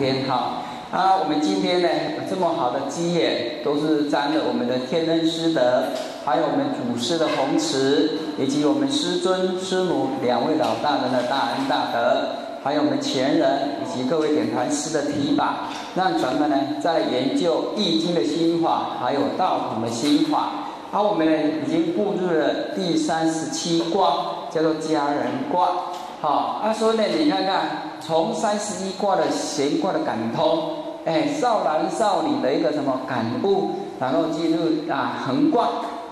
天哈啊。我们今天呢这么好的机缘，都是沾了我们的天恩师德，还有我们祖师的宏慈，以及我们师尊师母两位老大人的大恩大德。还有我们前人以及各位点团师的提拔，让咱们呢在研究易经的心法，还有道统的心法。而我们呢已经步入了第三十七卦，叫做家人卦。好，啊，所以呢，你看看从三十一卦的乾卦的感通，哎，少男少女的一个什么感悟，然后进入啊横卦。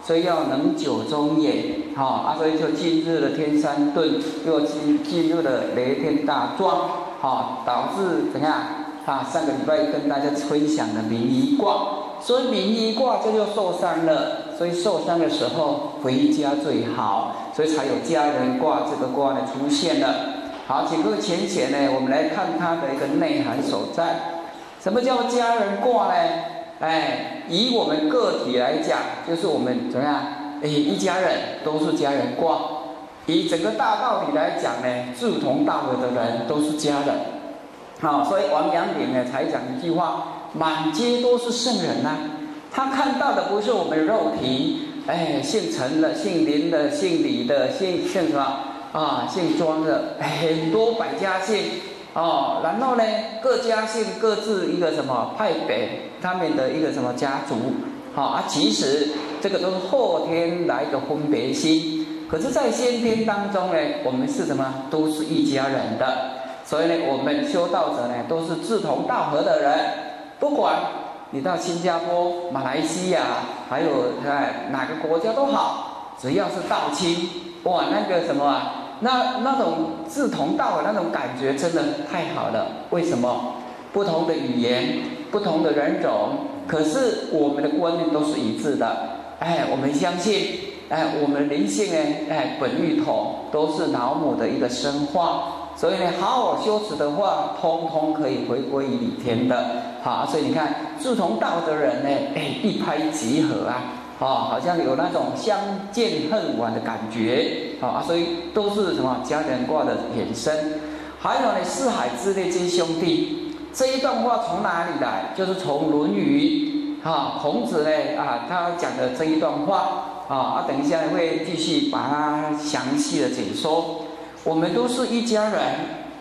所以要能久中也，哈啊，所以就进入了天山遁，又进进入了雷天大壮，哈，导致怎样？啊，上个礼拜跟大家分享的明夷卦，所以明夷卦这就受伤了，所以受伤的时候回家最好，所以才有家人卦这个卦呢出现了。好，请各位浅浅呢，我们来看它的一个内涵所在。什么叫家人卦呢？哎，以我们个体来讲，就是我们怎么样？哎，一家人都是家人挂。以整个大道理来讲呢，志同道合的人都是家人。好，所以王阳明呢才讲一句话：满街都是圣人呐。他看到的不是我们肉体，哎，姓陈的、姓林的、姓李的、姓姓什么啊？姓庄的，很多百家姓。哦，然后呢，各家姓各自一个什么派别，他们的一个什么家族，好啊，其实这个都是后天来的分别心，可是，在先天当中呢，我们是什么？都是一家人的，所以呢，我们修道者呢，都是志同道合的人，不管你到新加坡、马来西亚，还有在哪个国家都好，只要是道亲，哇，那个什么啊。那那种志同道合那种感觉真的太好了。为什么？不同的语言，不同的人种，可是我们的观念都是一致的。哎，我们相信，哎，我们灵性呢，哎，本欲同，都是老母的一个生化。所以呢，好好修持的话，通通可以回归于理天的。好，所以你看，志同道的人呢，哎，一拍即合啊。啊，好像有那种相见恨晚的感觉，啊，所以都是什么家人卦的衍生。还有呢，四海之内皆兄弟，这一段话从哪里来？就是从《论语》哈，孔子呢啊，他讲的这一段话啊，啊，等一下会继续把它详细的解说。我们都是一家人，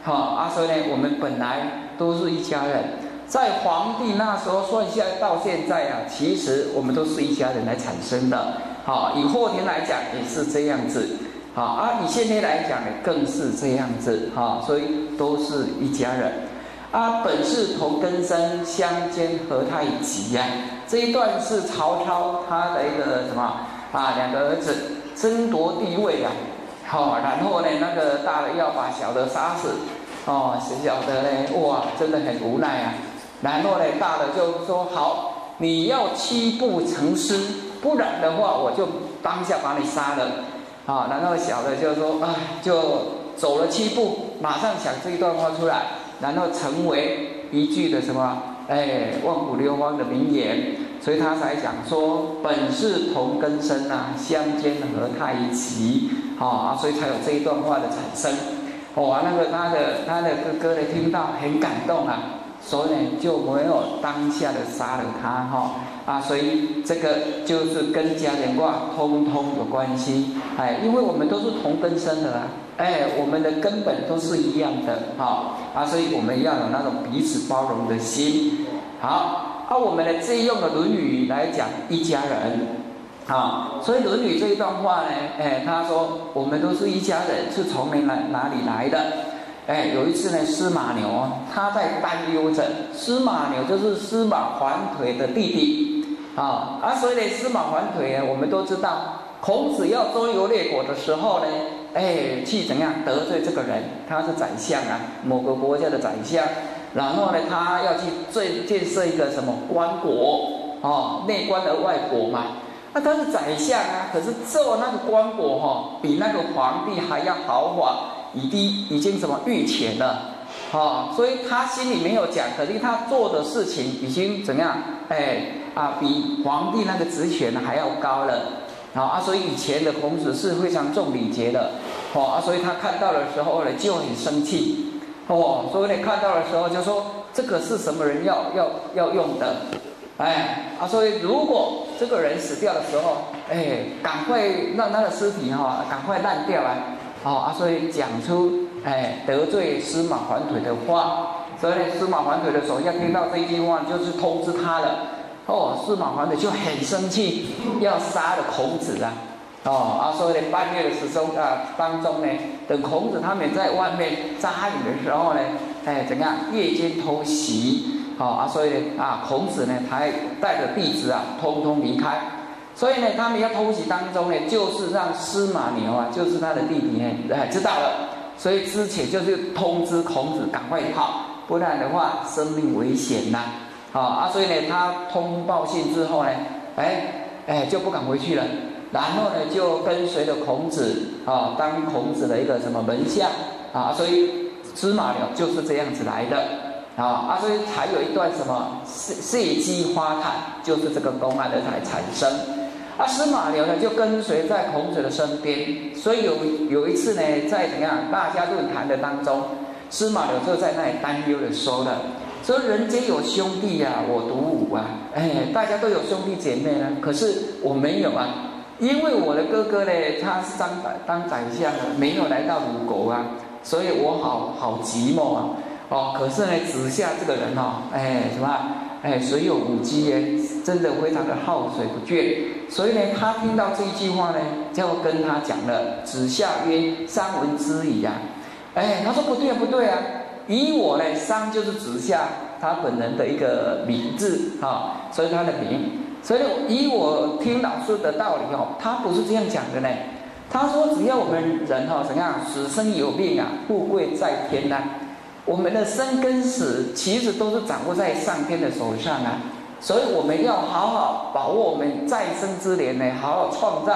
哈，啊，所以呢，我们本来都是一家人。在皇帝那时候算下来到现在啊，其实我们都是一家人来产生的。好，以后天来讲也是这样子。好，啊，以现天来讲呢，更是这样子。哈，所以都是一家人。啊，本是同根生，相煎何太急呀？这一段是曹操他的一个什么啊？两个儿子争夺地位啊。好，然后呢，那个大的要把小的杀死。哦，小的呢，哇，真的很无奈啊。然后呢，大的就说好，你要七步成诗，不然的话，我就当下把你杀了。啊，然后小的就说，哎，就走了七步，马上想这一段话出来，然后成为一句的什么，哎，万古流芳的名言。所以他才讲说，本是同根生啊，相煎何太急。啊，所以才有这一段话的产生。哇，那个他的他的哥哥呢，听到很感动啊。所以呢，就没有当下的杀了他哈。啊，所以这个就是跟家人卦通通有关系。哎，因为我们都是同根生的啊，哎，我们的根本都是一样的哈。啊，所以我们要有那种彼此包容的心。好，啊，我们呢借用的《论语》来讲一家人。啊，所以《论语》这一段话呢，哎，他说我们都是一家人，是从哪来哪里来的？哎，有一次呢，司马牛他在担忧着。司马牛就是司马桓腿的弟弟，啊啊，所以呢，司马桓腿呢，我们都知道，孔子要周游列国的时候呢，哎，去怎样得罪这个人？他是宰相啊，某个国家的宰相。然后呢，他要去建建设一个什么官国？哦，内官的外国嘛。那他是宰相啊，可是做那个官国哈，比那个皇帝还要豪华。已经已经什么御前了，哦，所以他心里没有讲，可是他做的事情已经怎样？哎啊，比皇帝那个职权还要高了。好啊，所以以前的孔子是非常重礼节的。哦啊，所以他看到的时候呢，就很生气。哦，所以你看到的时候就说这个是什么人要要要用的？哎啊，所以如果这个人死掉的时候，哎，赶快让他的尸体哈，赶快烂掉啊！哦啊，所以讲出哎得罪司马桓腿的话。所以呢司马桓腿的手下听到这句话，就是通知他了。哦，司马桓腿就很生气，要杀了孔子啊！哦啊，所以呢，半夜的时候啊，当中呢，等孔子他们在外面扎营的时候呢，哎，怎样夜间偷袭？好啊，所以呢啊，孔子呢，他带着弟子啊，通通离开。所以呢，他们要偷袭当中呢，就是让司马牛啊，就是他的弟弟呢，哎，知道了。所以之前就是通知孔子赶快跑，不然的话生命危险呐。好啊，所以呢，他通报信之后呢，哎哎就不敢回去了。然后呢，就跟随着孔子啊，当孔子的一个什么门下啊，所以司马牛就是这样子来的啊啊，所以才有一段什么谢谢姬花谈，就是这个公案的才产生。啊，司马牛呢就跟随在孔子的身边，所以有有一次呢，在怎样大家论坛的当中，司马牛就在那里担忧的说了：说人间有兄弟呀，我独无啊，哎，大家都有兄弟姐妹呢，可是我没有啊。因为我的哥哥呢，他是当当宰相的，没有来到鲁国啊，所以我好好寂寞啊。哦，可是呢，子夏这个人哦，哎，什么？哎，水有五鸡焉，真的非常的好水不倦。所以呢，他听到这一句话呢，就跟他讲了。子夏曰：“商闻之矣呀。”哎，他说不对啊，不对啊。以我呢，商就是子夏他本人的一个名字啊，所以他的名。所以，以我听老师的道理哦，他不是这样讲的呢。他说，只要我们人哈怎样，死生有命啊，富贵在天呐。我们的生跟死其实都是掌握在上天的手上啊。所以，我们要好好把握我们再生之年呢，好好创造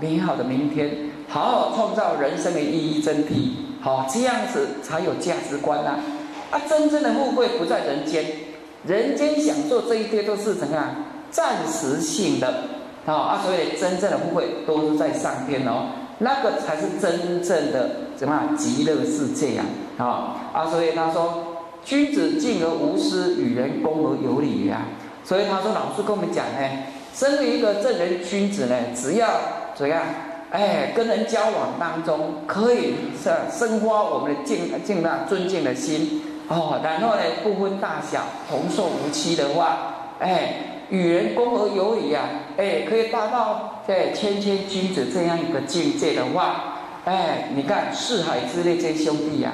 美好的明天，好好创造人生的意义真谛。好，这样子才有价值观呐。啊，真正的富贵不在人间，人间享受这一些都是怎样？暂时性的，啊啊，所以真正的富贵都是在上天哦，那个才是真正的什么样极乐世界呀，啊啊，所以他说，君子敬而无私，与人恭而有礼呀。所以他说，老师跟我们讲呢，身为一个正人君子呢，只要怎样，哎，跟人交往当中可以是生发我们的敬敬那尊敬的心哦，然后呢，不分大小，同寿无期的话，哎。与人恭而有礼啊，哎，可以达到在谦谦君子这样一个境界的话，哎，你看四海之内这兄弟呀，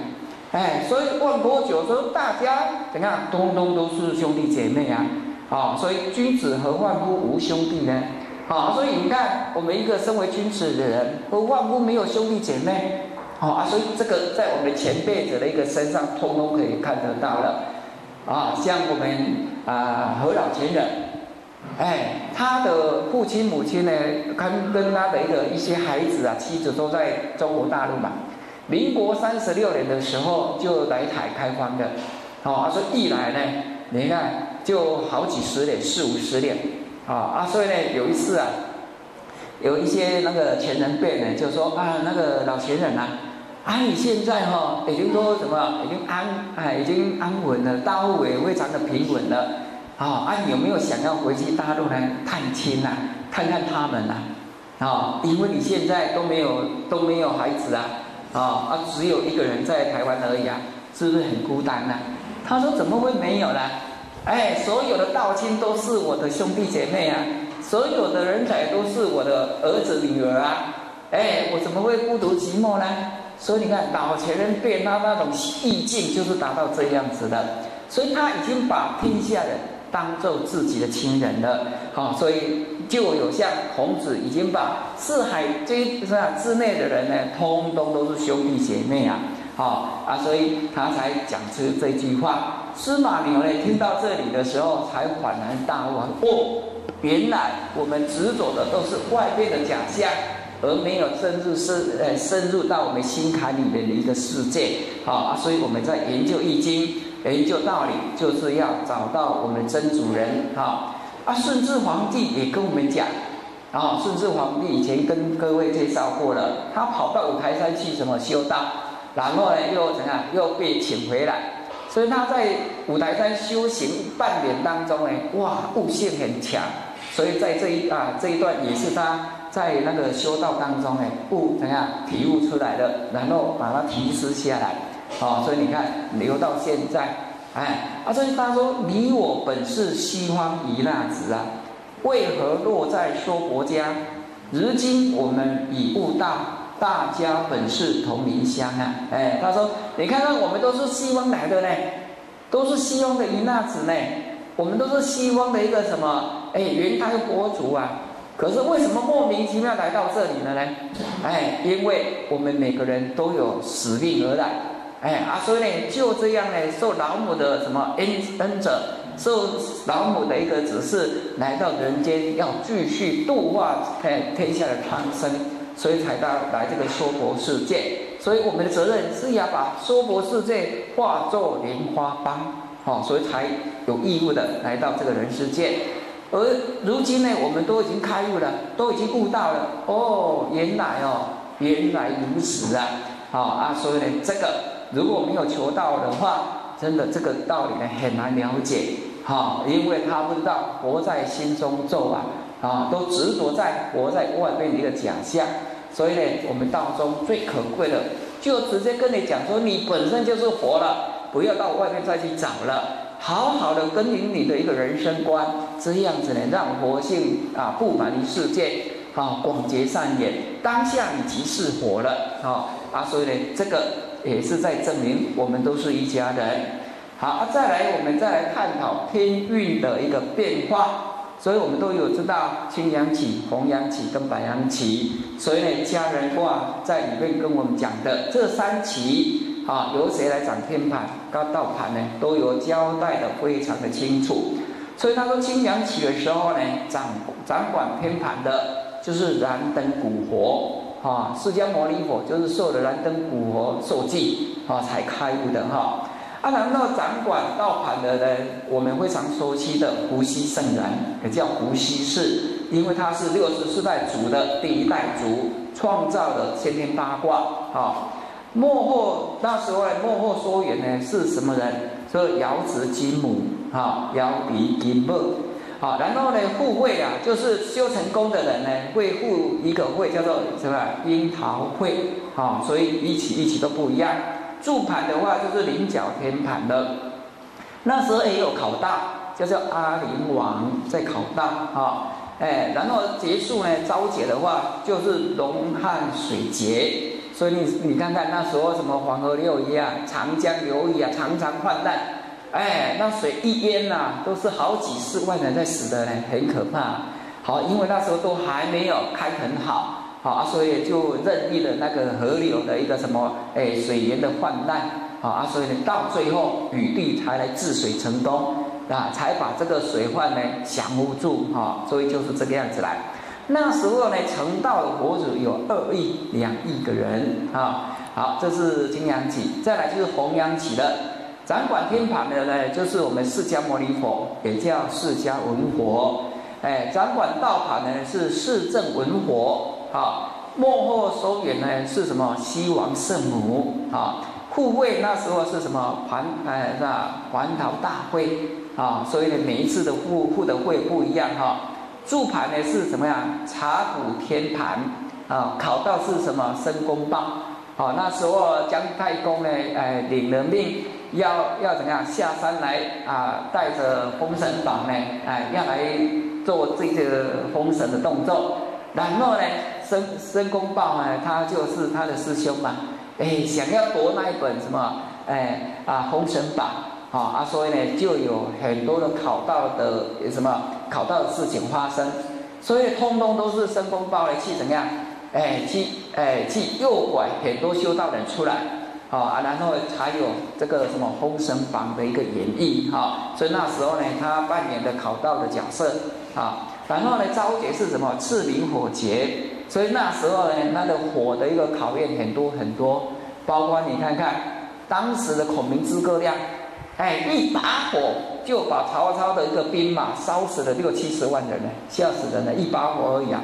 哎，所以万国九州大家怎样，通通都是兄弟姐妹啊，啊，所以君子何患乎无兄弟呢？啊，所以你看我们一个身为君子的人，何患乎没有兄弟姐妹？啊，所以这个在我们前辈者的一个身上，通通可以看得到了，啊，像我们啊何老前人。哎，他的父亲母亲呢，跟跟他的一个一些孩子啊，妻子都在中国大陆嘛。民国三十六年的时候就来台开荒的，哦，他说一来呢，你看就好几十年，四五十年，啊啊，所以呢，有一次啊，有一些那个前人辈呢，就说啊，那个老前人呐，啊，你现在哈已经都什么，已经安哎，已经安稳了，大陆也非常的平稳了。啊，啊，有没有想要回去大陆呢？探亲呐，看看他们呐，啊，因为你现在都没有都没有孩子啊，啊，啊，只有一个人在台湾而已啊，是不是很孤单呐？他说怎么会没有呢？哎，所有的道亲都是我的兄弟姐妹啊，所有的人才都是我的儿子女儿啊，哎，我怎么会孤独寂寞呢？所以你看，老前人对他那种意境就是达到这样子的，所以他已经把天下人。当做自己的亲人了，好，所以就有像孔子已经把四海之是吧之内的人呢，通通都是兄弟姐妹啊，好啊，所以他才讲出这句话。司马牛呢，听到这里的时候，才恍然大悟，哦，原来我们执着的都是外边的假象，而没有深入深呃深入到我们心坎里面的一个世界，啊，所以我们在研究易经、研究道理，就是要找到我们真主人，哈。啊，顺治皇帝也跟我们讲，啊，顺治皇帝以前跟各位介绍过了，他跑到五台山去什么修道，然后呢又怎样又被请回来，所以他在五台山修行半年当中呢，哇，悟性很强，所以在这一啊这一段也是他在那个修道当中呢悟怎样体悟出来的，然后把它提示下来，啊，所以你看留到现在。哎，啊，所以他说：“你我本是西方一那子啊，为何落在娑婆家？如今我们已悟道，大家本是同林乡啊。”哎，他说：“你看看，我们都是西方来的呢，都是西方的一那子呢，我们都是西方的一个什么？哎，元胎国族啊。可是为什么莫名其妙来到这里了呢？哎，因为我们每个人都有使命而来。”哎啊，所以呢，就这样呢，受老母的什么恩恩者，受老母的一个指示，来到人间，要继续度化天天下的苍生，所以才到来这个娑婆世界。所以我们的责任是要把娑婆世界化作莲花邦，哦，所以才有义务的来到这个人世间。而如今呢，我们都已经开悟了，都已经悟到了。哦，原来哦，原来如此啊！好啊，所以呢，这个。如果没有求道的话，真的这个道理呢很难了解，哈，因为他不知道活在心中咒啊，啊，都执着在活在外面的一个假象，所以呢，我们道中最可贵的，就直接跟你讲说，你本身就是活了，不要到外面再去找了，好好的耕耘你的一个人生观，这样子呢，让活性啊布满于世界，啊，广结善缘，当下你即是活了，啊，啊，所以呢，这个。也是在证明我们都是一家人。好，再来我们再来探讨天运的一个变化。所以我们都有知道青阳起、红阳起跟白阳起。所以呢，家人卦在里面跟我们讲的这三起啊，由谁来掌天盘、高道盘呢？都有交代的非常的清楚。所以他说青阳起的时候呢，掌掌管天盘的就是燃灯古佛。啊，释迦牟尼佛就是受了燃灯古佛受记啊，才开悟的哈。难道掌管道盘的人？我们非常熟悉的伏羲圣人，也叫伏羲氏，因为他是六十四代祖的第一代祖，创造了先天八卦。啊，幕后那时候幕后说言呢是什么人？说瑶池金母啊，瑶池金木。好，然后呢，互会啊，就是修成功的人呢，会互一个会，叫做什么？樱桃会。好，所以一起一起都不一样。柱盘的话，就是菱角天盘的。那时候也有考大，叫做阿灵王在考大。哈，哎，然后结束呢，招解的话，就是龙汉水劫。所以你你看看那时候什么黄河流域啊，长江流域啊，常常泛滥。哎，那水一淹呐，都是好几十万人在死的呢，很可怕。好，因为那时候都还没有开垦好，好啊，所以就任意的那个河流的一个什么，哎，水源的泛滥，好啊，所以呢，到最后禹帝才来治水成功，啊，才把这个水患呢降服住，哈，所以就是这个样子来。那时候呢，成道的佛祖有二亿、两亿个人，啊，好，这是金阳起，再来就是红阳起的。掌管天盘的呢，就是我们释迦牟尼佛，也叫释迦文佛。哎，掌管道盘呢是释正文佛。好，幕后收圆呢是什么？西王圣母。啊，护卫那时候是什么？蟠哎那蟠桃大会。啊，所以呢每一次的护护的会不一样哈。助盘呢是什么呀？茶谷天盘。啊，考到是什么？申公豹。好，那时候姜太公呢，哎领了命。要要怎么样下山来啊？带着封神榜呢？哎，要来做这个封神的动作。然后呢，申申公豹呢，他就是他的师兄嘛。哎，想要夺那一本什么？哎啊，封神榜啊啊，所以呢，就有很多的考到的什么考到的事情发生。所以通通都是申公豹来去怎么样？哎，去哎去诱拐很多修道人出来。啊，然后还有这个什么《封神榜》的一个演绎，哈，所以那时候呢，他扮演的考道的角色，啊，然后呢，招节是什么？赤明火劫，所以那时候呢，那个火的一个考验很多很多，包括你看看当时的孔明诸葛亮，哎，一把火就把曹操的一个兵马烧死了六七十万人呢，吓死人了，一把火而已啊！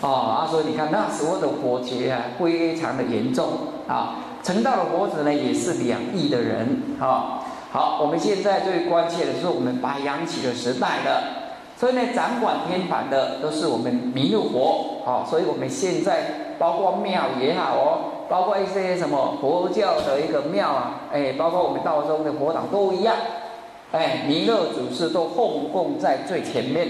哦，啊，所以你看那时候的火劫啊，非常的严重啊，成道的佛子呢也是两亿的人啊。好，我们现在最关切的是我们白羊起的时代了，所以呢，掌管天盘的都是我们弥勒佛，哦，所以我们现在包括庙也好哦，包括一些什么佛教的一个庙啊，哎，包括我们道中的佛堂都一样，哎，弥勒祖师都奉供在最前面，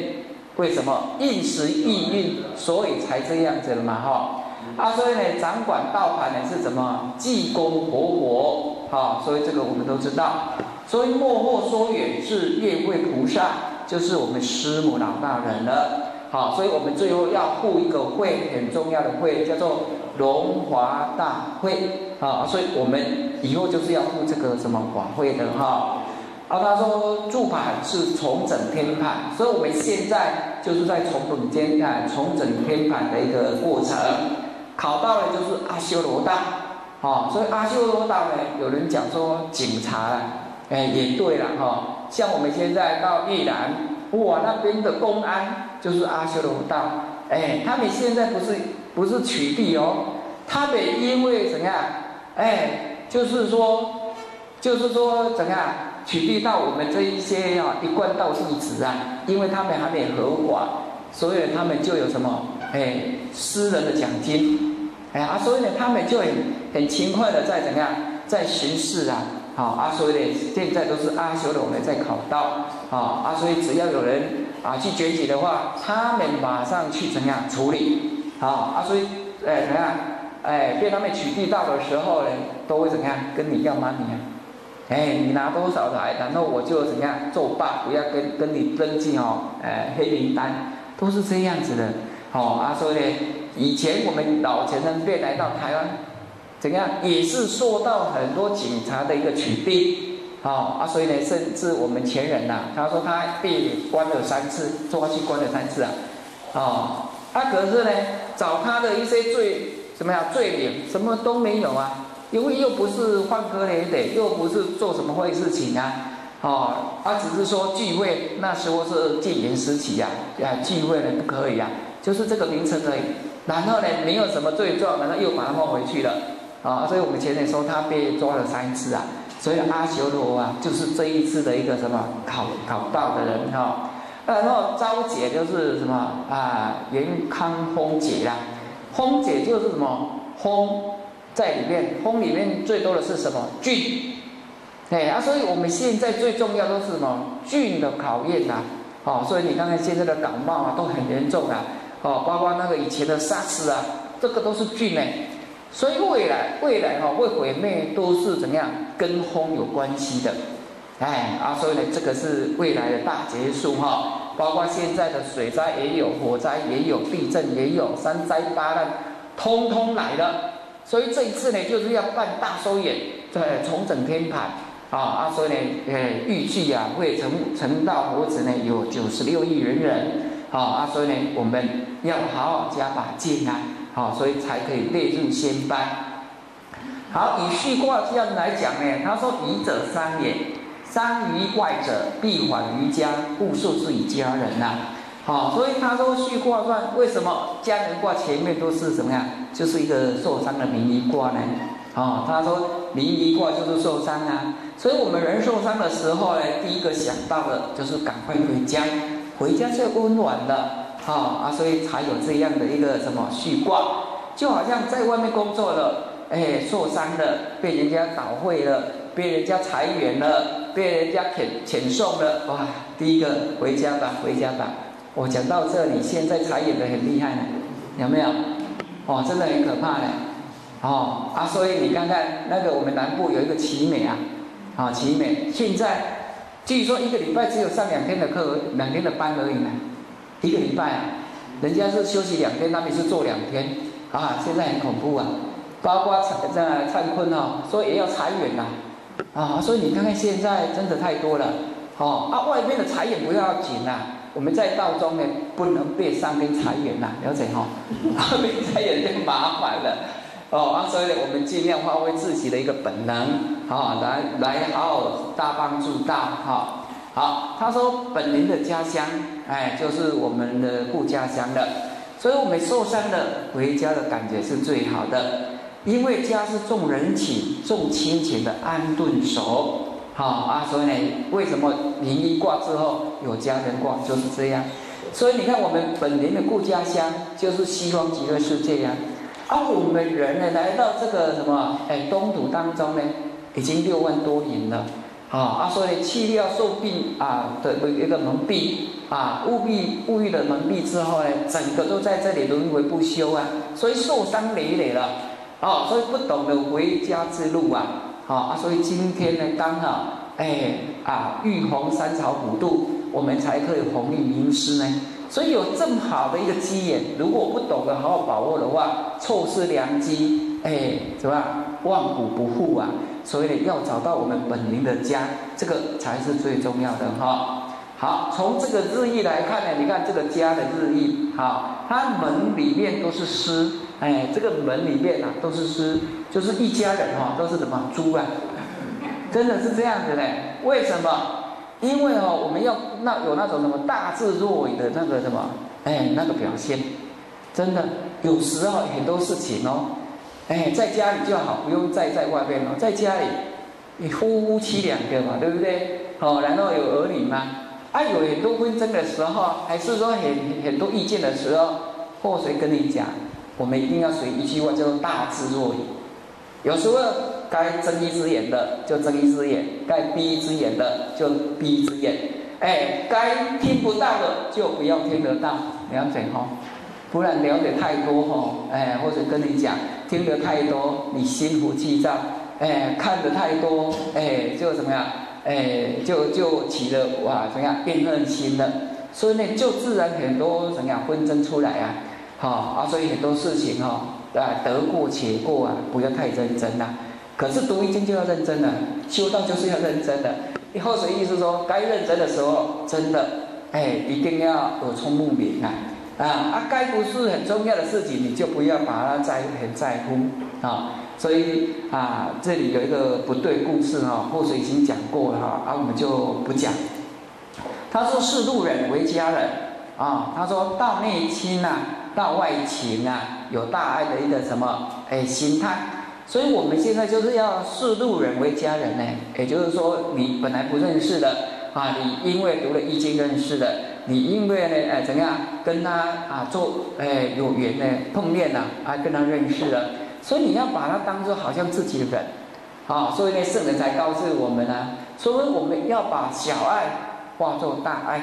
为什么？应时应运，所以才这样子了嘛，哈。啊，所以呢，掌管道盘呢是什么济公活佛，哈，所以这个我们都知道。所以莫莫说远是月会菩萨，就是我们师母老大人了，好，所以我们最后要布一个会，很重要的会，叫做龙华大会，啊，所以我们以后就是要布这个什么广会的哈。啊，他说住盘是重整天盘，所以我们现在就是在重整天盘、重整天盘的一个过程。考到了就是阿修罗道，哦，所以阿修罗道呢，有人讲说警察了，哎，也对了哈。像我们现在到越南，哇，那边的公安就是阿修罗道，哎，他们现在不是不是取缔哦，他们因为怎样，哎，就是说，就是说怎样？取缔到我们这一些啊一贯道弟子啊，因为他们还没合法，所以他们就有什么，哎，私人的奖金。哎啊，所以呢，他们就很很勤快的在怎样，在巡视啊，好啊，所以呢，现在都是阿修罗呢在考道啊，啊，所以只要有人啊去卷起的话，他们马上去怎样处理，好啊，所以哎怎样，哎被他们取缔到的时候呢，都会怎样跟你要 money 啊，哎你拿多少来，然后我就怎样作罢，不要跟跟你登记哦，哎黑名单都是这样子的，好啊，所以呢。以前我们老前人辈来到台湾，怎样？也是受到很多警察的一个取缔，啊啊，所以呢，甚至我们前人呐，他说他被关了三次，抓去关了三次啊，啊，他可是呢，找他的一些罪什么呀罪名什么都没有啊，因为又不是犯科雷得，又不是做什么坏事情啊，啊，他只是说聚会那时候是戒严时期呀，啊聚会呢不可以啊，就是这个名称而已。然后呢，没有什么罪状，然后又把他放回去了，啊，所以我们前面说他被抓了三次啊，所以阿修罗啊，就是这一次的一个什么考考到的人哈，然后招解就是什么啊，元康风解啦，风解就是什么？风在里面，风里面最多的是什么？菌，哎啊，所以我们现在最重要都是什么？菌的考验呐，哦，所以你看看现在的感冒啊，都很严重啊。哦，包括那个以前的沙士啊，这个都是菌呢，所以未来未来哈会毁灭都是怎样跟风有关系的，哎啊，所以呢这个是未来的大结束哈，包括现在的水灾也有，火灾也有，地震也有，山灾八难通通来了，所以这一次呢就是要办大收演，在重整天盘啊啊，所以呢呃预计啊会成成道佛子呢有九十六亿人人。好啊，所以呢，我们要好好加把劲啊！啊，所以才可以列入仙班。好，以序卦这样来讲呢，他说：“宜者三也，三于外者，必缓于家，故受之以家人呐。”好，所以他说序卦算为什么家人卦前面都是什么呀？就是一个受伤的名医卦呢？啊，他说名医卦就是受伤啊，所以我们人受伤的时候呢，第一个想到的就是赶快回家。回家是温暖的，哈啊，所以才有这样的一个什么序卦，就好像在外面工作了，哎，受伤了，被人家倒会了，被人家裁员了，被人家遣遣送了，哇，第一个回家吧，回家吧。我讲到这里，现在裁员的很厉害呢，有没有？哦，真的很可怕呢，哦啊，所以你看看那个我们南部有一个奇美啊，啊奇美现在。据说一个礼拜只有上两天的课，两天的班而已呢。一个礼拜，人家是休息两天，他们是做两天啊。现在很恐怖啊，包括蔡在灿坤哦，说也要裁员呐啊。所以你看看现在真的太多了哦啊。外面的裁员不要紧呐我们在道中呢，不能被上边裁员呐，了解哈？被裁员就麻烦了，哦啊，所以呢，我们尽量发挥自己的一个本能，啊，来来好好大帮助大哈。好，他说本人的家乡，哎，就是我们的故家乡的，所以我们受伤了，回家的感觉是最好的，因为家是重人情、重亲情的安顿所。好啊，所以呢，为什么灵一卦之后有家人卦就是这样？所以你看，我们本年的故家乡就是西方极乐世界呀。啊，我们人呢来到这个什么哎东土当中呢，已经六万多年了。啊啊，所以气力要受病啊的一个蒙蔽啊，物币物欲的蒙蔽之后呢，整个都在这里轮回不休啊，所以受伤累累了。哦，所以不懂得回家之路啊。好啊，所以今天呢，刚好，哎啊，遇逢三朝普渡，我们才可以弘利名师呢。所以有这么好的一个机缘，如果不懂得好好把握的话，错失良机，哎，是吧？万古不复啊！所以，要找到我们本灵的家，这个才是最重要的哈。好，从这个日意来看呢，你看这个家的日意，好，它门里面都是诗，哎，这个门里面啊都是诗，就是一家人哈，都是什么猪啊？真的是这样子嘞。为什么？因为哦，我们要那有那种什么大智若愚的那个什么，哎，那个表现，真的有时候很多事情哦，哎，在家里就好，不用再在外面了，在家里，你夫妻两个嘛，对不对？哦，然后有儿女嘛。啊，有很多纷争的时候，还是说很很多意见的时候，或谁跟你讲，我们一定要随一句话叫做大智若愚。有时候该睁一只眼的就睁一只眼，该闭一只眼的就闭一只眼。哎，该听不到的就不要听得到，了解哈？不然了解太多哈，哎，或者跟你讲听得太多，你心浮气躁。哎，看得太多，哎，就怎么样？哎，就就起了哇，怎样变恨心了？所以呢，就自然很多怎样纷争出来啊，好啊，所以很多事情哈，啊，得过且过啊，不要太认真呐。可是读易经就要认真了，修道就是要认真的。以后的意思说，该认真的时候，真的，哎，一定要耳聪目明啊，啊啊，该不是很重要的事情，你就不要把它在很在乎啊。所以啊，这里有一个不对故事哈，或者已经讲过了哈，啊，我们就不讲。他说是路人为家人啊，他说道内亲呐，道外情啊，有大爱的一个什么哎心态。所以我们现在就是要视路人为家人呢，也就是说你本来不认识的啊，你因为读了易经认识的，你因为呢哎怎样跟他啊做哎有缘呢碰面呢，啊跟他认识了。所以你要把它当做好像自己的人，啊，所以呢，圣人才告诉我们呢，所以我们要把小爱化作大爱，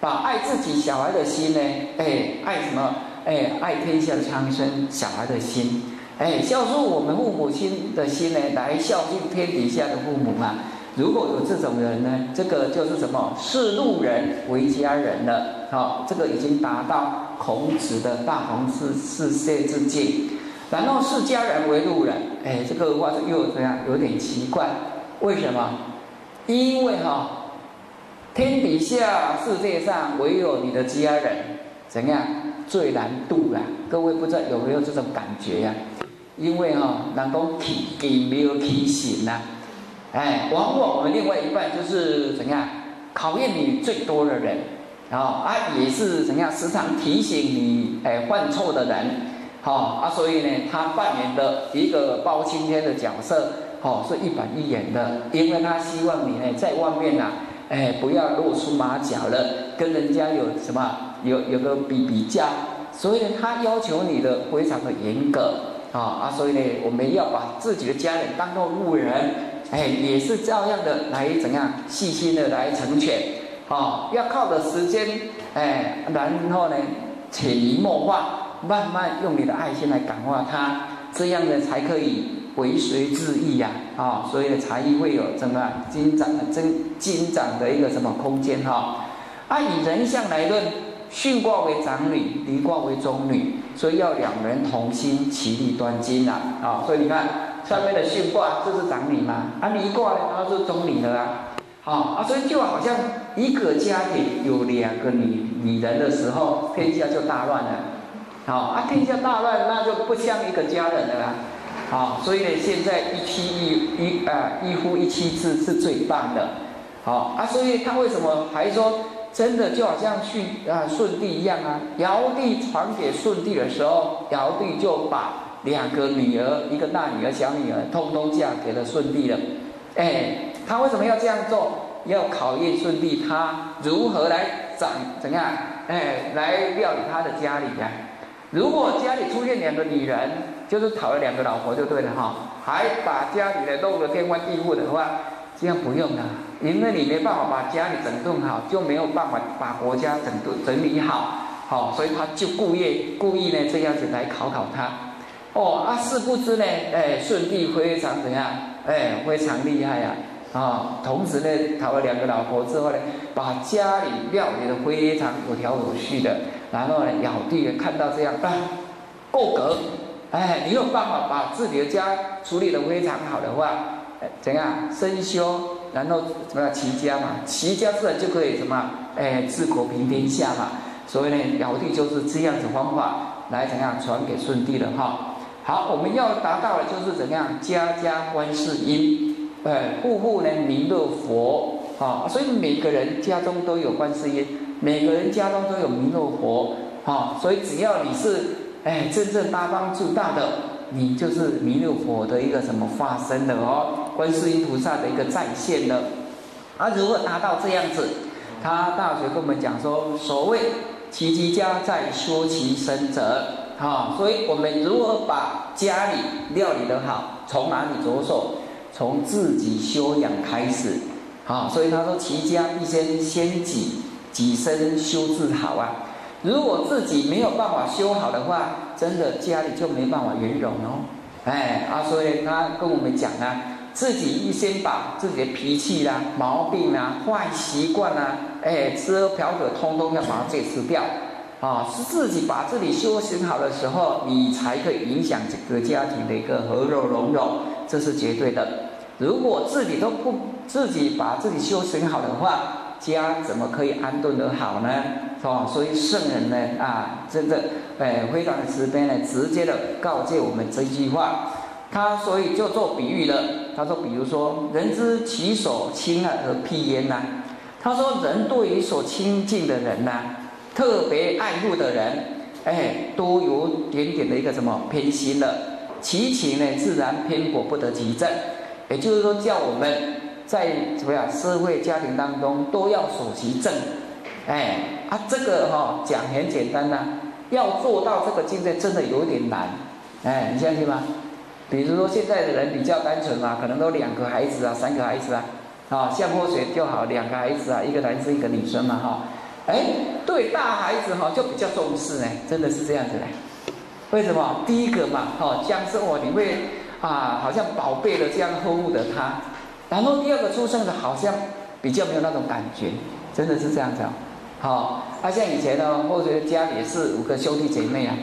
把爱自己小孩的心呢，哎，爱什么？哎，爱天下苍生小孩的心，哎，孝顺我们父母亲的心呢，来孝敬天底下的父母嘛。如果有这种人呢，这个就是什么？视路人为家人了，好，这个已经达到孔子的大同世世界之境。然后视家人为路人，哎，这个话是又怎样？有点奇怪。为什么？因为哈，天底下世界上唯有你的家人怎样最难度啊？各位不知道有没有这种感觉呀？因为哈，南宫提给没有提醒呐，哎，往往我们另外一半就是怎样考验你最多的人，然后啊，也是怎样时常提醒你哎犯错的人。好啊，所以呢，他扮演的一个包青天的角色，好是一板一眼的，因为他希望你呢在外面呐，哎，不要露出马脚了，跟人家有什么有有个比比较，所以呢，他要求你的非常的严格，啊啊，所以呢，我们要把自己的家人当做路人，哎，也是照样的来怎样细心的来成全，哦，要靠的时间，哎，然后呢，潜移默化。慢慢用你的爱心来感化他，这样呢才可以为随自意呀！啊，所以呢才会有怎么增长、增增长的一个什么空间哈？啊，以人相来论，巽卦为长女，离卦为中女，所以要两人同心，其利断金呐！啊，所以你看上面的巽卦就是长女嘛，啊，离卦呢它是中女的啊，好啊，所以就好像一个家庭有两个女女人的时候，天下就大乱了。好啊，天下大乱，那就不像一个家人了啦。好，所以呢，现在一妻一一啊一夫一妻制是最棒的。好啊，所以他为什么还说真的就好像训啊舜帝一样啊？尧帝传给舜帝的时候，尧帝就把两个女儿，一个大女儿、小女儿，通通嫁给了舜帝了。哎，他为什么要这样做？要考验舜帝他如何来掌怎样？哎，来料理他的家里呀？如果家里出现两个女人，就是讨了两个老婆就对了哈，还把家里的弄得天翻地覆的话。这样不用了，因为你没办法把家里整顿好，就没有办法把国家整顿整理好，好，所以他就故意故意呢这样子来考考他。哦，啊，事不知呢，哎，舜帝非常怎样，哎，非常厉害呀，啊，同时呢讨了两个老婆之后呢，把家里料理的非常有条有序的，然后呢，尧帝看到这样啊，够格，哎，你有办法把自己的家处理的非常好的话。怎样身修，然后怎么样齐家嘛？齐家自然就可以什么？哎，治国平天下嘛。所以呢，尧帝就是这样子方法来怎样传给舜帝的哈。好，我们要达到的就是怎样家家观世音，哎，户户呢弥勒佛啊。所以每个人家中都有观世音，每个人家中都有弥勒佛啊。所以只要你是哎真正大方助大的，你就是弥勒佛的一个什么化身的哦。观世音菩萨的一个再现了，啊如果达到这样子？他大学跟我们讲说，所谓其其家在修其身者，哈，所以我们如何把家里料理得好，从哪里着手？从自己修养开始，啊，所以他说齐家必先先己己身修治好啊。如果自己没有办法修好的话，真的家里就没办法圆融哦。哎，啊，所以他跟我们讲啊。自己一先把自己的脾气啦、毛病啊、坏习惯啊，哎，吃喝嫖赌，通通要把它戒除掉，啊，是自己把自己修行好的时候，你才可以影响这个家庭的一个和乐融融，这是绝对的。如果自己都不自己把自己修行好的话，家怎么可以安顿得好呢？是吧？所以圣人呢，啊，真的，哎，非常的慈悲呢，直接的告诫我们这句话。他所以就做比喻了。他说，比如说，人之其所亲爱而辟焉呐。他说，人对于所亲近的人呐，特别爱护的人，哎，都有点点的一个什么偏心了。其情呢，自然偏颇不得其正。也就是说，叫我们在怎么样社会家庭当中都要守其正。哎，啊，这个哈讲很简单呐，要做到这个境界，真的有点难。哎，你相信吗？比如说现在的人比较单纯嘛，可能都两个孩子啊，三个孩子啊，啊，像泼水就好，两个孩子啊，一个男生一个女生嘛，哈，哎，对大孩子哈就比较重视呢，真的是这样子嘞。为什么？第一个嘛，哈，将生活你会啊，好像宝贝的这样呵护着他，然后第二个出生的好像比较没有那种感觉，真的是这样子。哦好，啊，像以前呢，或者家里是五个兄弟姐妹啊，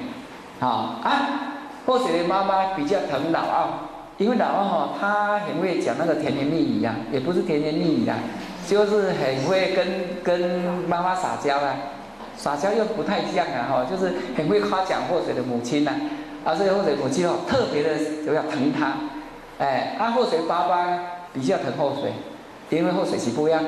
好啊。或许妈妈比较疼老二，因为老二哈，他很会讲那个甜言蜜语呀，也不是甜言蜜语啦，就是很会跟跟妈妈撒娇啊，撒娇又不太像啊哈，就是很会夸奖祸水的母亲呐，啊，所以或者母亲哦特别的就要疼他，哎，啊或者爸爸比较疼后水，因为后水是不一样，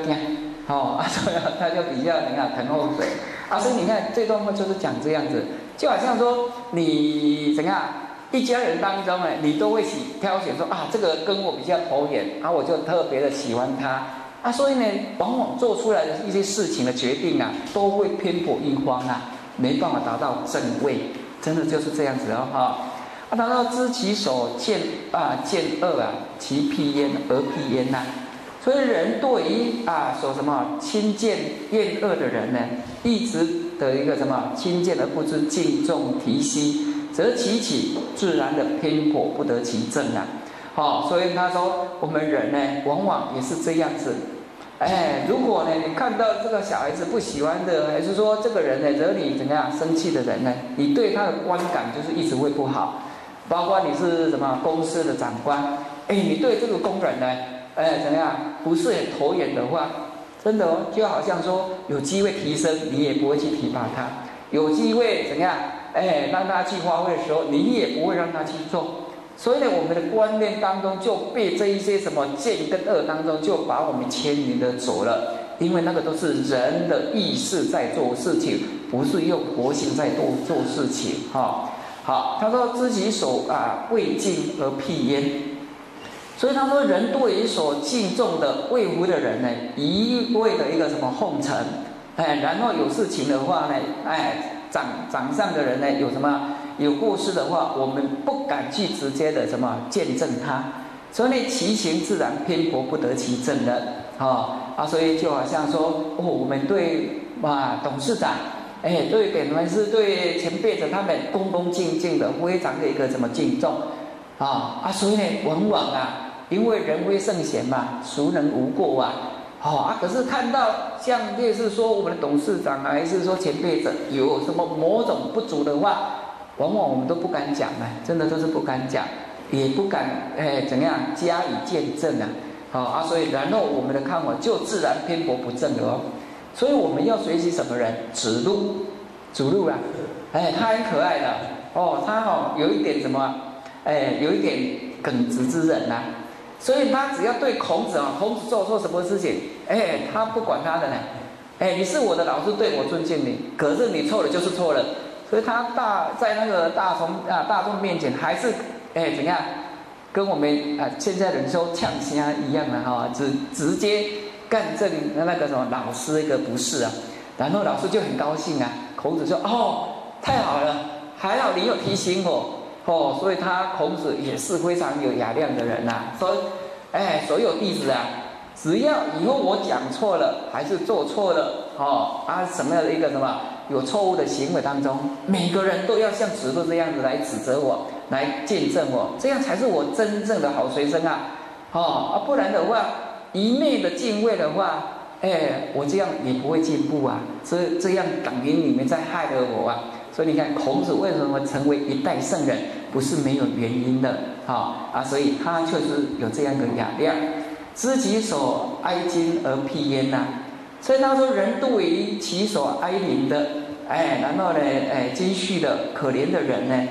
哦，啊所以他就比较怎样疼后水，啊所以你看这段话就是讲这样子，就好像说你怎样。一家人当中呢，你都会喜挑选说啊，这个跟我比较投缘，啊，我就特别的喜欢他，啊，所以呢，往往做出来的一些事情的决定啊，都会偏颇一方啊，没办法达到正位，真的就是这样子哦，哈，啊，达到知其所见啊，见恶啊，其辟焉而辟焉呐，所以人对于啊，所什么亲见厌恶的人呢，一直的一个什么亲见而不知敬重提惜。则其起自然的偏颇不得其正啊，好，所以他说我们人呢，往往也是这样子，哎，如果呢你看到这个小孩子不喜欢的，还是说这个人呢惹你怎么样生气的人呢，你对他的观感就是一直会不好，包括你是什么公司的长官，哎，你对这个工人呢，哎怎么样不是很投缘的话，真的哦，就好像说有机会提升，你也不会去提拔他；有机会怎样，哎，让他去发挥的时候，你也不会让他去做。所以呢，我们的观念当中就被这一些什么见跟恶当中，就把我们牵引的走了。因为那个都是人的意识在做事情，不是用佛性在做做事情。哈，好，他说知己所啊，未敬而辟焉。所以他说，人对于所敬重的未服的人呢，一味的一个什么奉承，哎，然后有事情的话呢，哎，掌掌上的人呢有什么有过失的话，我们不敢去直接的什么见证他，所以呢，其行自然偏颇不得其正的，啊啊，所以就好像说，哦，我们对啊董事长，哎，对给们是对前辈者他们恭恭敬敬的，非常的一个什么敬重，啊啊，所以呢，往往啊。因为人非圣贤嘛，孰能无过啊？好啊，可是看到像类似说我们的董事长啊，还是说前辈者有什么某种不足的话，往往我们都不敢讲啊，真的都是不敢讲，也不敢哎怎样加以见证啊。好啊，所以然后我们的看法就自然偏颇不正了哦。所以我们要学习什么人？子路，子路啊，哎，他很可爱的哦，他哦有一点什么，哎，有一点耿直之人呐。所以他只要对孔子啊，孔子做错什么事情，哎，他不管他的呢，哎，你是我的老师，对我尊敬你，可是你错了就是错了，所以他大在那个大众啊大众面前还是哎怎样，跟我们啊现在人说呛虾一样的哈，直直接干正那个什么老师一个不是啊，然后老师就很高兴啊，孔子说哦太好了，还好你有提醒我。哦，所以他孔子也是非常有雅量的人呐。说，哎，所有弟子啊，只要以后我讲错了，还是做错了，哦啊，什么样的一个什么有错误的行为当中，每个人都要像子路这样子来指责我，来见证我，这样才是我真正的好学生啊。哦啊，不然的话，一昧的敬畏的话，哎，我这样也不会进步啊。这这样等于你们在害了我啊。所以你看，孔子为什么成为一代圣人？不是没有原因的，哈啊，所以他确实有这样的雅量，知其所哀矜而辟焉呐。所以他说，人对于其所哀怜的，哎，然后呢，哎，积蓄的可怜的人呢，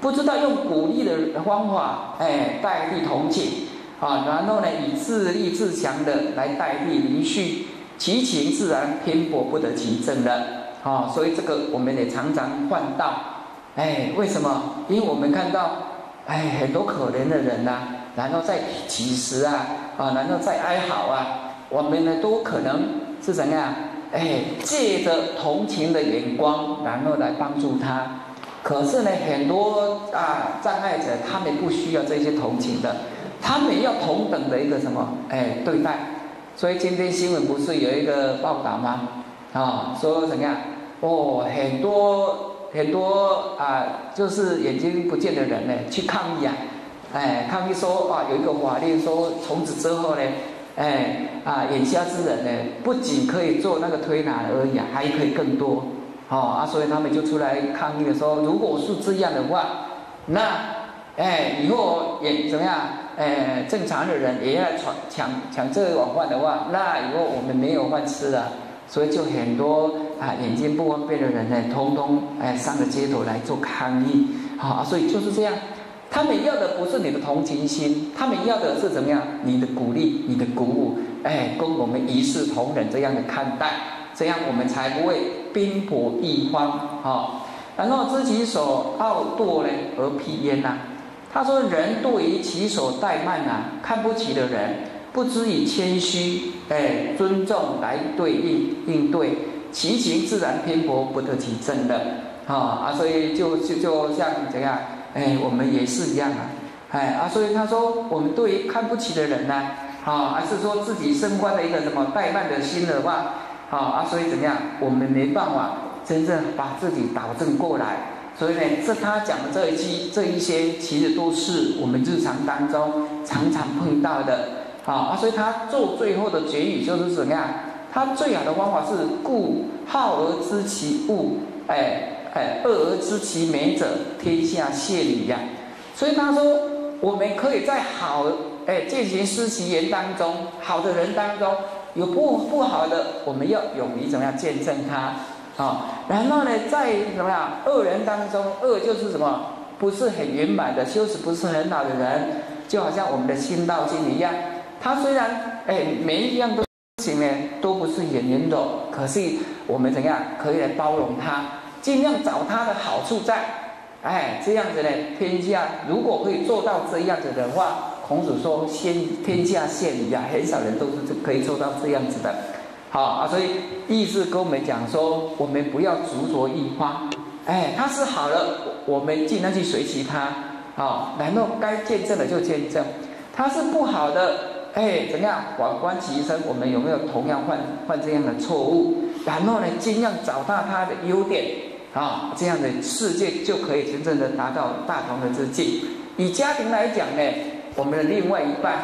不知道用鼓励的方法，哎，代替同情，啊，然后呢，以自立自强的来代替邻恤，其情自然偏颇不得其正的，啊，所以这个我们也常常换到。哎，为什么？因为我们看到，哎，很多可怜的人呐，然后在乞食啊，啊，然后在哀嚎啊，我们呢都可能是怎样？哎，借着同情的眼光，然后来帮助他。可是呢，很多啊障碍者，他们不需要这些同情的，他们要同等的一个什么？哎，对待。所以今天新闻不是有一个报道吗？啊，说怎样？哦，很多。很多啊，就是眼睛不见的人呢，去抗议啊，哎，抗议说啊，有一个法律说，从此之后呢，哎，啊，眼瞎之人呢，不仅可以做那个推拿而已，还可以更多，哦啊，所以他们就出来抗议的说，如果是这样的话，那，哎，以后也怎么样？哎，正常的人也要抢抢抢这碗饭的话，那以后我们没有饭吃了。所以就很多啊眼睛不方便的人呢，通通哎上了街头来做抗议，好啊，所以就是这样，他们要的不是你的同情心，他们要的是怎么样？你的鼓励，你的鼓舞，哎，跟我们一视同仁这样的看待，这样我们才不会兵薄一方，哈。然后知其所傲惰呢而辟焉呐。他说人对于其所怠慢呐，看不起的人。不知以谦虚，哎，尊重来对应应对，其行自然偏颇不得其正的，啊啊，所以就就就像怎样，哎，我们也是一样啊，哎啊，所以他说，我们对于看不起的人呢，啊，还是说自己升官的一个什么怠慢的心的话，啊啊，所以怎么样，我们没办法真正把自己导正过来，所以呢，这他讲的这一期这一些，其实都是我们日常当中常常碰到的。啊啊！所以他做最后的结语就是怎么样？他最好的方法是故好而知其恶，哎哎，恶而知其美者，天下谢礼呀。所以他说，我们可以在好哎进行施其言当中，好的人当中，有不不好的，我们要勇于怎么样见证他，啊，然后呢，在怎么样恶人当中，恶就是什么？不是很圆满的，修持不是很好的人，就好像我们的心道经一样，他虽然哎每一样都行呢，都不是圆圆的，可是我们怎样可以来包容他，尽量找他的好处在，哎，这样子呢，天下如果可以做到这样子的话。孔子说：“先天下献礼啊，很少人都是可以做到这样子的，好啊。所以意思跟我们讲说，我们不要执着一方，哎，他是好的，我们尽量去随其他，好，然后该见证的就见证。他是不好的，哎，怎样反观其身？我们有没有同样犯犯这样的错误？然后呢，尽量找到他的优点，啊，这样的世界就可以真正的达到大同的之境。以家庭来讲呢？”我们的另外一半，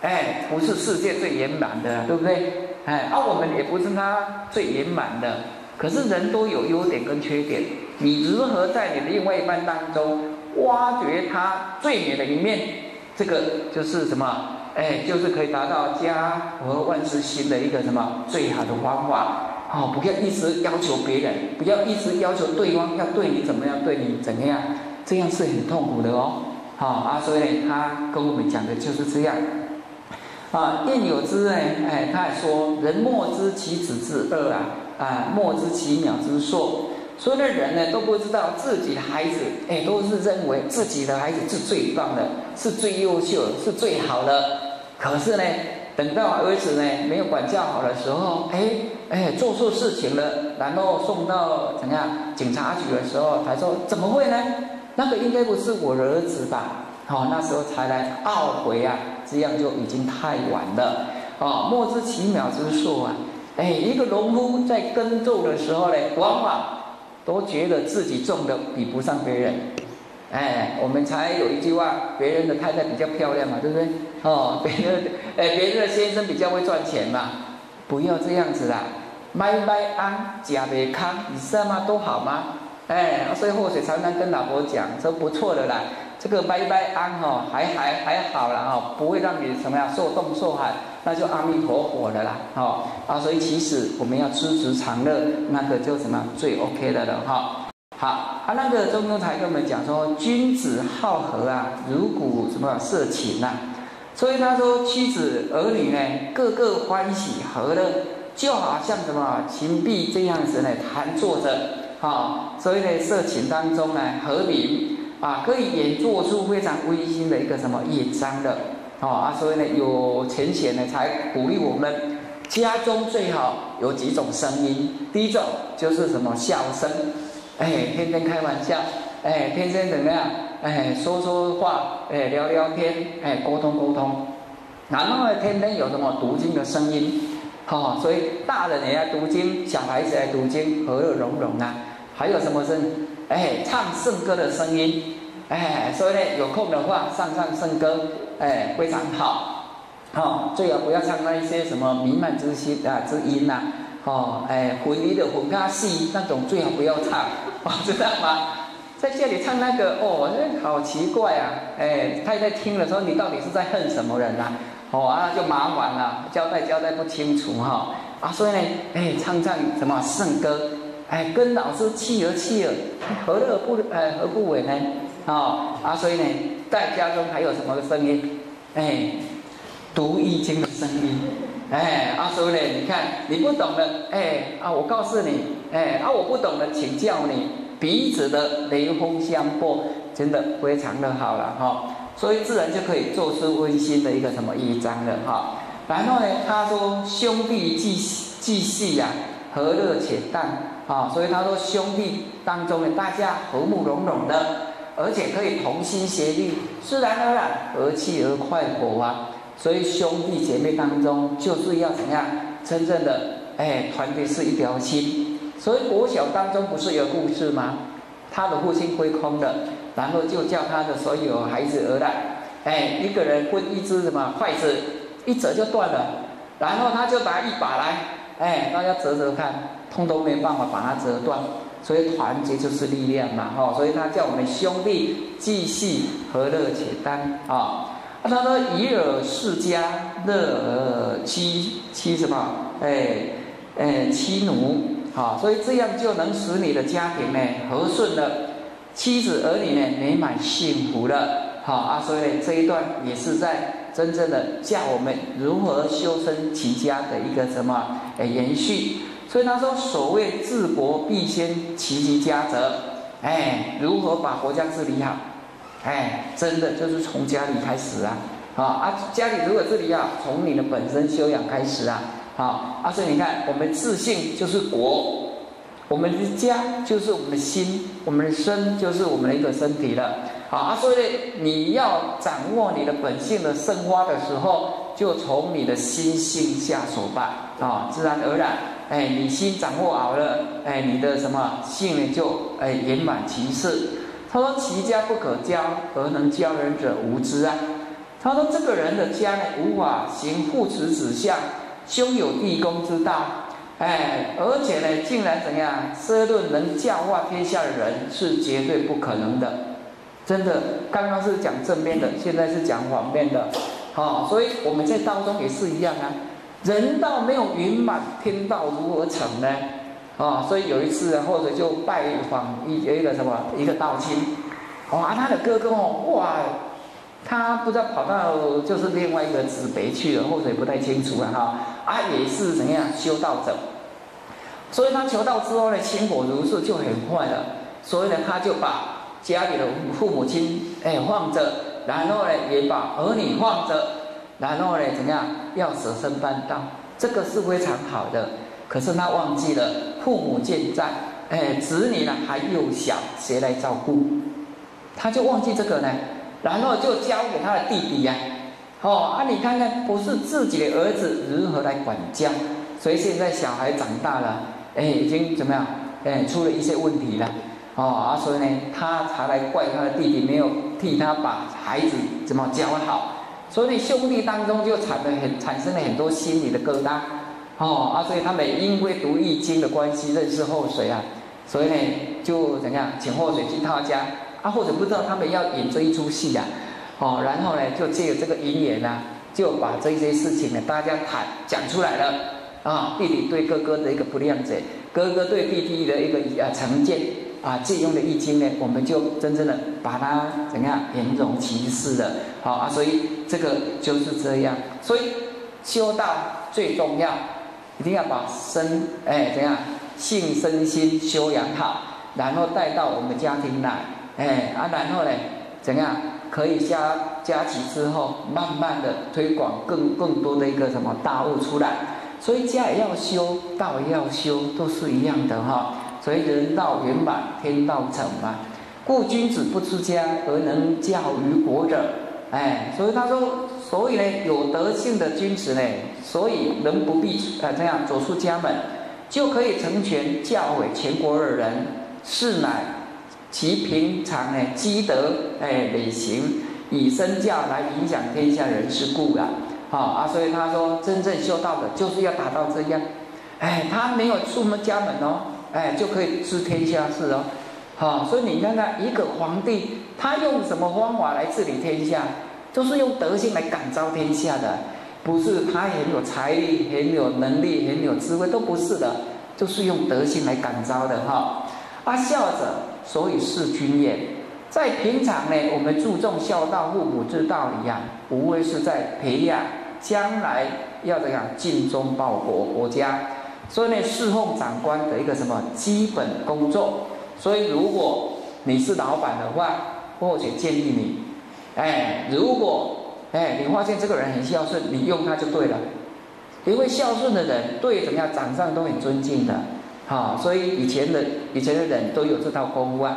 哎，不是世界最圆满的，对不对？哎，而我们也不是他最圆满的。可是人都有优点跟缺点，你如何在你的另外一半当中挖掘他最美的一面？这个就是什么？哎，就是可以达到家和万事兴的一个什么最好的方法。哦，不要一直要求别人，不要一直要求对方要对你怎么样，对你怎么样，这样是很痛苦的哦。好啊，所以呢，他跟我们讲的就是这样。啊，晏有之呢，哎，他还说：“人莫知其子之恶啊，啊，莫知其鸟之硕。”所有的人呢，都不知道自己的孩子，哎，都是认为自己的孩子是最棒的，是最优秀，是最好的。可是呢，等到儿子呢没有管教好的时候，哎哎，做错事情了，然后送到怎样警察局的时候，他说：“怎么会呢？”那个应该不是我的儿子吧？好，那时候才来懊悔啊，这样就已经太晚了。哦，莫知其妙之数啊！哎，一个农夫在耕种的时候呢，往往都觉得自己种的比不上别人。哎，我们才有一句话：别人的太太比较漂亮嘛，对不对？哦，别人哎，别人的先生比较会赚钱嘛。不要这样子啦，买买安，假别康，你知道吗？都好吗？哎，所以祸水常常跟老婆讲说不错的啦，这个拜拜安哈还还还好了哈，不会让你什么呀受冻受寒，那就阿弥陀佛的啦，哈啊，所以其实我们要知足常乐，那个就什么最 OK 的了哈。好，啊那个中庸才跟我们讲说，君子好合啊，如鼓什么色情呐，所以他说妻子儿女呢，个个欢喜和乐，就好像什么秦璧这样子呢，弹坐着。啊，所以呢，色情当中呢，和平啊，可以演做出非常温馨的一个什么乐章的，啊啊，所以呢，有浅显呢，才鼓励我们家中最好有几种声音。第一种就是什么笑声，哎，天天开玩笑，哎，天天怎么样，哎，说说话，哎，聊聊天，哎，沟通沟通。然后呢，天天有什么读经的声音。好，所以大人也要读经，小孩子来读经，和乐融融啊。还有什么声？哎，唱圣歌的声音，哎，所以呢，有空的话唱唱圣歌，哎，非常好。好，最好不要唱那一些什么弥漫之心啊之音呐。哦，哎，混音的混咖戏那种最好不要唱，知道吗？在这里唱那个，哦，好奇怪啊！哎，太太听了说，你到底是在恨什么人呐？哦啊，就麻烦了，交代交代不清楚哈啊，所以呢，哎，唱唱什么圣歌，哎，跟老师气而气而，何乐不哎何不为呢？哦啊，所以呢，在家中还有什么声音？哎，读易经的声音，哎阿叔呢，你看你不懂的，哎啊，我告诉你，哎啊，我不懂的，请教你，彼此的雷锋相搏，真的非常的好了哈。所以自然就可以做出温馨的一个什么一章了哈。然后呢，他说兄弟既既细呀，和乐且淡啊。所以他说兄弟当中呢，大家和睦融融的，而且可以同心协力，自然而然和气而快活啊。所以兄弟姐妹当中就是要怎样真正的哎团结是一条心。所以国小当中不是有故事吗？他的父亲归空的。然后就叫他的所有孩子而来，哎，一个人分一只什么筷子，一折就断了。然后他就拿一把来，哎，大家折折看，通都没办法把它折断。所以团结就是力量嘛，哈。所以他叫我们兄弟继续和乐且单啊。他说以尔世家乐妻妻什么？哎哎妻奴，好，所以这样就能使你的家庭呢和顺了，妻子儿女呢美满幸福了，好啊，所以呢这一段也是在真正的教我们如何修身齐家的一个什么哎延续。所以他说，所谓治国必先齐其家者，哎，如何把国家治理好？哎，真的就是从家里开始啊！好啊，家里如果治理好，从你的本身修养开始啊！好，啊，所以你看，我们自信就是国，我们的家就是我们的心，我们的身就是我们的一个身体了。好啊，所以你要掌握你的本性的生花的时候，就从你的心性下手吧。啊，自然而然。哎，你心掌握好了，哎，你的什么性呢？就哎圆满其事。他说：“其家不可教，而能教人者无知啊。”他说：“这个人的家，无法行父慈子孝、兄友弟恭之道，哎，而且呢，竟然怎样？奢论能教化天下的人，是绝对不可能的。真的，刚刚是讲正面的，现在是讲反面的。好，所以我们在道中也是一样啊。”人道没有圆满，天道如何成呢？啊，所以有一次啊，或者就拜访一一个什么一个道亲，哇，他的哥哥哦，哇，他不知道跑到就是另外一个指北去了，或者也不太清楚了哈。啊，也是怎样修道者，所以他求道之后呢，心火如是就很快了。所以呢，他就把家里的父母亲哎放着，然后呢也把儿女放着。然后呢，怎么样？要舍身办道，这个是非常好的。可是他忘记了父母健在，哎，子女呢还幼小，谁来照顾？他就忘记这个呢。然后就交给他的弟弟呀。哦，啊，你看看，不是自己的儿子如何来管教？所以现在小孩长大了，哎，已经怎么样？哎，出了一些问题了。哦，啊，所以呢，他才来怪他的弟弟没有替他把孩子怎么教好。所以兄弟当中就产生很产生了很多心理的疙瘩，哦啊，所以他们因为读易经的关系认识后水啊，所以呢就怎样请后水去他家啊，或者不知道他们要演这一出戏呀，哦，然后呢就借这个因缘呢，就把这些事情呢大家谈讲出来了啊，弟弟对哥哥的一个不谅解，哥哥对弟弟的一个啊成见。啊，借用的易经呢，我们就真正的把它怎样言容其事的，好啊，所以这个就是这样。所以修道最重要，一定要把身哎怎样性身心修养好，然后带到我们家庭来，哎啊，然后呢怎样可以加加起之后，慢慢的推广更更多的一个什么大物出来。所以家也要修，道也要修，都是一样的哈。所以人道圆满，天道成嘛。故君子不出家而能教于国者，哎，所以他说，所以呢，有德性的君子呢，所以人不必呃这样走出家门，就可以成全教诲全国的人。是乃其平常呢积德哎累行，以身教来影响天下人之故啊。好啊，所以他说，真正修道的，就是要达到这样。哎，他没有出门家门哦。哎，就可以治天下事哦，好，所以你看看一个皇帝，他用什么方法来治理天下？都是用德性来感召天下的，不是他很有财力、很有能力、很有智慧，都不是的，都是用德性来感召的哈。啊，孝者，所以是君也。在平常呢，我们注重孝道、父母之道理呀，无非是在培养将来要怎样尽忠报国国家。所以呢，侍奉长官的一个什么基本工作。所以，如果你是老板的话，或者建议你，哎，如果哎你发现这个人很孝顺，你用他就对了。因为孝顺的人对怎么样长上都很尊敬的，好，所以以前的以前的人都有这套功夫啊，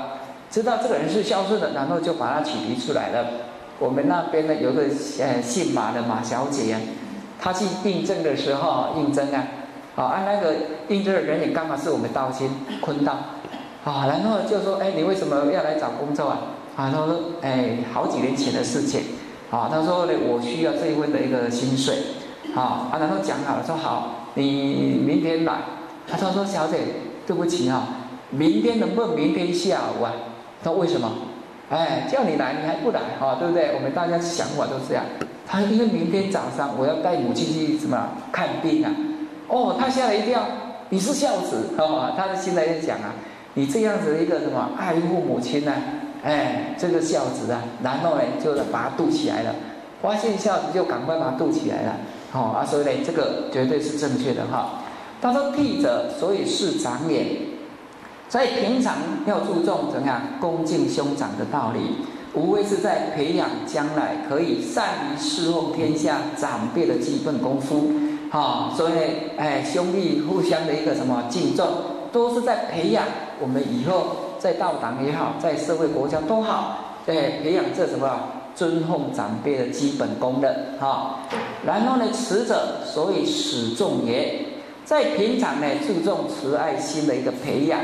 知道这个人是孝顺的，然后就把他取缔出来了。我们那边呢有个呃姓马的马小姐啊，她去应征的时候应征啊。啊，那个应征的人也刚好是我们道心坤道，啊，然后就说，哎，你为什么要来找工作啊？啊，他说，哎，好几年前的事情，啊，他说呢，我需要这一份的一个薪水，啊，啊，然后讲好了，说好，你明天来。他说说，小姐，对不起啊，明天能不能明天下午啊？他说为什么？哎，叫你来你还不来哈，对不对？我们大家想法都是这样。他因为明天早上我要带母亲去什么看病啊？哦，他吓了一跳，你是孝子哦，他的心来在讲啊，你这样子一个什么爱护母亲呢？哎，这个孝子啊，然后呢就把他渡起来了，发现孝子就赶快把他渡起来了。好啊，所以呢这个绝对是正确的哈。他说悌者，所以是长也。在平常要注重怎样恭敬兄长的道理。无非是在培养将来可以善于侍奉天下长辈的基本功夫，哈，所以哎，兄弟互相的一个什么敬重，都是在培养我们以后在道堂也好，在社会国家都好，哎，培养这什么尊奉长辈的基本功的，哈。然后呢，慈者所以始重也，在平常呢注重慈爱心的一个培养，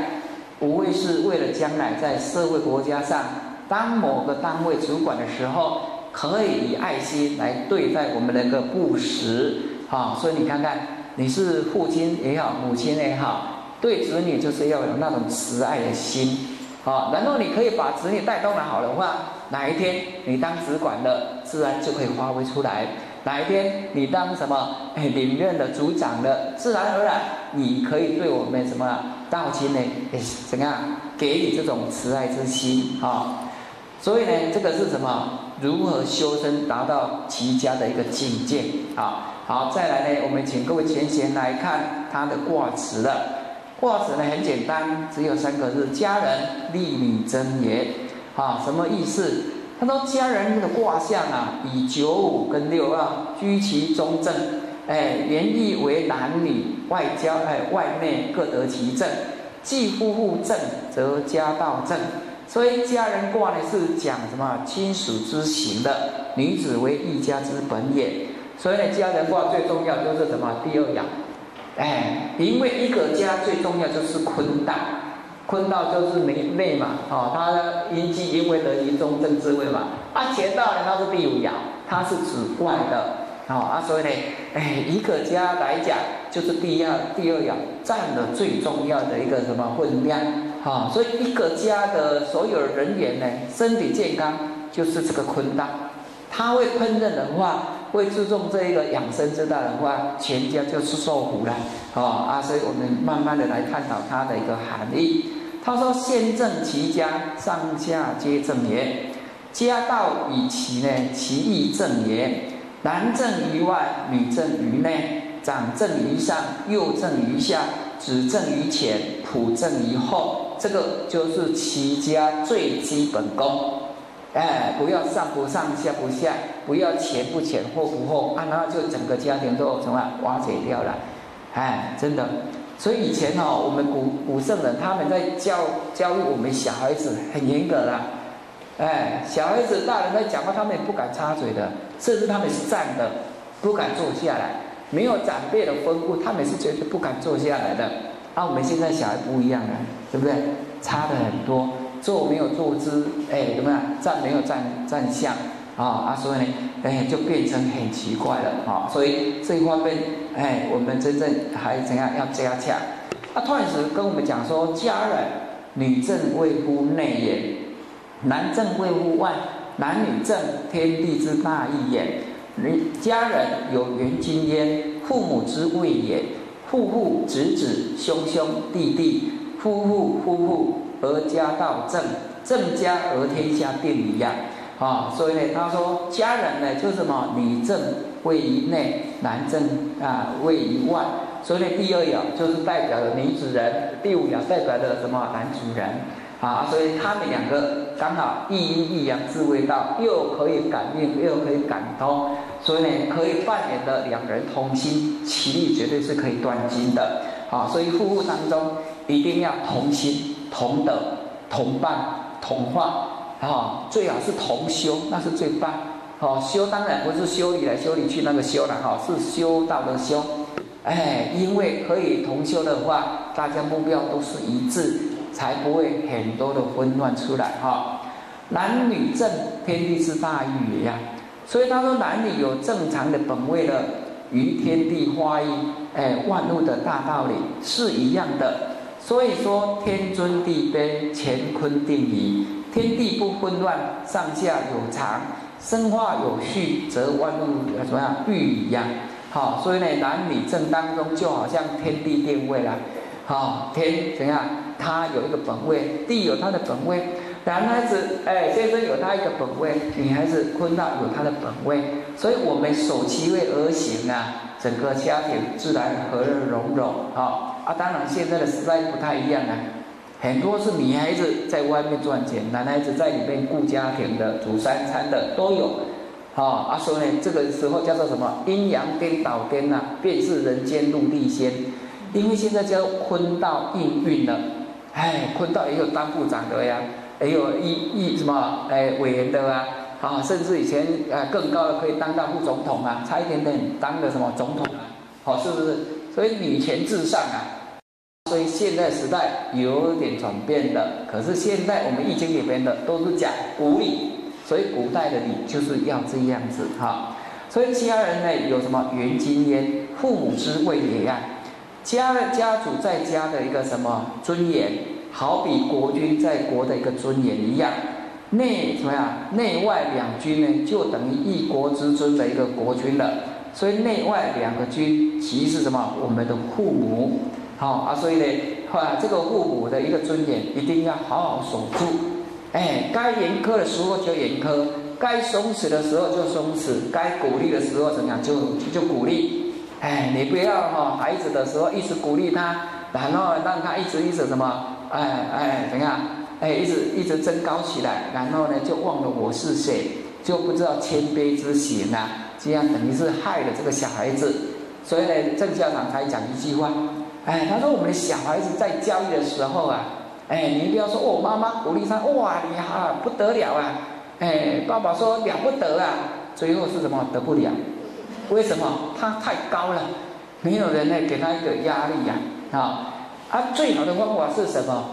无非是为了将来在社会国家上。当某个单位主管的时候，可以以爱心来对待我们的一个布施，啊，所以你看看，你是父亲也好，母亲也好，对子女就是要有那种慈爱的心，啊，然后你可以把子女带动的好的话，哪一天你当主管的，自然就可以发挥出来；哪一天你当什么哎领院的组长了，自然而然你可以对我们什么道亲呢？哎，怎样给予这种慈爱之心啊？所以呢，这个是什么？如何修身，达到齐家的一个境界啊？好，再来呢，我们请各位前贤来看他的卦辞了。卦辞呢很简单，只有三个字：家人利女贞言。啊，什么意思？他说家人的卦象啊，以九五跟六二居其中正。哎，原意为男女外交，哎，外内各得其正。既夫妇正，则家道正。所以家人卦呢是讲什么亲属之行的，女子为一家之本也。所以呢，家人卦最重要就是什么第二爻，哎，因为一个家最重要就是坤道，坤道就是内内嘛，哦，它阴气因为得其中正之位嘛，啊，乾道呢它是第五爻，它是指外的。好啊，所以呢，哎，一个家来讲，就是第二第二爻占了最重要的一个什么分量，哈，所以一个家的所有人员呢，身体健康就是这个坤道，他会烹饪的话，会注重这一个养生之道的话，全家就是受福了，哦啊，所以我们慢慢的来探讨它的一个含义。他说：先正其家，上下皆正也；家道以其呢，其义正也。男正于外，女正于内，长正于上，幼正于下，子正于前，仆正于后。这个就是齐家最基本功。哎，不要上不上下不下，不要前不前后不后，啊，那就整个家庭都什么瓦解掉了。哎，真的。所以以前哦，我们古古圣人他们在教教育我们小孩子很严格的。哎，小孩子、大人在讲话，他们也不敢插嘴的，甚至他们是站的，不敢坐下来。没有长辈的吩咐，他们是绝对不敢坐下来的。啊，我们现在小孩不一样了，对不对？差的很多，坐没有坐姿，哎，怎么样？站没有站站相，啊啊，所以呢，哎，就变成很奇怪了，啊，所以这一方面，哎，我们真正还怎样要加强？啊，突然时跟我们讲说，家人女正位乎内也。男正位乎外，男女正，天地之大义也。人家人有元君焉，父母之位也。父父子子，兄兄弟弟，夫妇夫妇，而家道正，正家而天下定一样。啊，啊所以呢，他说家人呢，就是什么？女正位于内，男正啊位于外。所以呢，第二爻就是代表了女主人，第五爻代表了什么？男主人。啊，所以他们两个刚好一阴一阳之谓道，又可以感应，又可以感通，所以呢，可以扮演的两人同心，其力绝对是可以断金的。啊，所以夫妇当中一定要同心、同德、同伴、同化，啊，最好是同修，那是最棒。好，修当然不是修理来修理去那个修了，哈，是修道的修。哎，因为可以同修的话，大家目标都是一致。才不会很多的混乱出来哈。男女正，天地之大义也呀。所以他说男女有正常的本位了，与天地化一，哎，万物的大道理是一样的。所以说天尊地卑，乾坤定理，天地不混乱，上下有常，生化有序，则万物怎么样愈一样。好，所以呢，男女正当中就好像天地定位了。好，天怎样？它有一个本位，地有它的本位。男孩子，哎，先生有他一个本位；女孩子，坤道有他的本位。所以我们守其位而行啊，整个家庭自然和乐融融。好啊，当然现在的时代不太一样啊，很多是女孩子在外面赚钱，男孩子在里面顾家庭的、煮三餐的都有。好啊，所以呢，这个时候叫做什么？阴阳颠倒颠呐，便是人间陆地仙。因为现在叫坤道应运了，哎，坤道也有当部长的呀。也有一一什么哎委员的啊，啊，甚至以前啊更高的可以当到副总统啊，差一点点当的什么总统啊，好是不是？所以女权至上啊，所以现在时代有点转变的，可是现在我们易经里边的都是讲古礼，所以古代的礼就是要这样子哈。所以家人呢有什么原金焉，父母之位也呀，家的家主在家的一个什么尊严。好比国君在国的一个尊严一样，内什么呀？内外两军呢，就等于一国之尊的一个国君了。所以内外两个君，其实什么？我们的父母，好啊。所以呢，啊，这个父母的一个尊严一定要好好守住。哎，该严苛的时候就严苛，该松弛的时候就松弛，该鼓励的时候怎样就就鼓励。哎，你不要哈，孩子的时候一直鼓励他，然后让他一直一直什么？哎哎，怎样？哎，一直一直增高起来，然后呢，就忘了我是谁，就不知道谦卑之行啊，这样等于是害了这个小孩子。所以呢，郑校长才讲一句话，哎，他说我们的小孩子在教育的时候啊，哎，你不要说哦，妈妈鼓励他，哇，你好不得了啊，哎，爸爸说了不得啊，最后是什么得不了？为什么？他太高了，没有人呢给他一个压力呀，啊。啊，最好的方法是什么？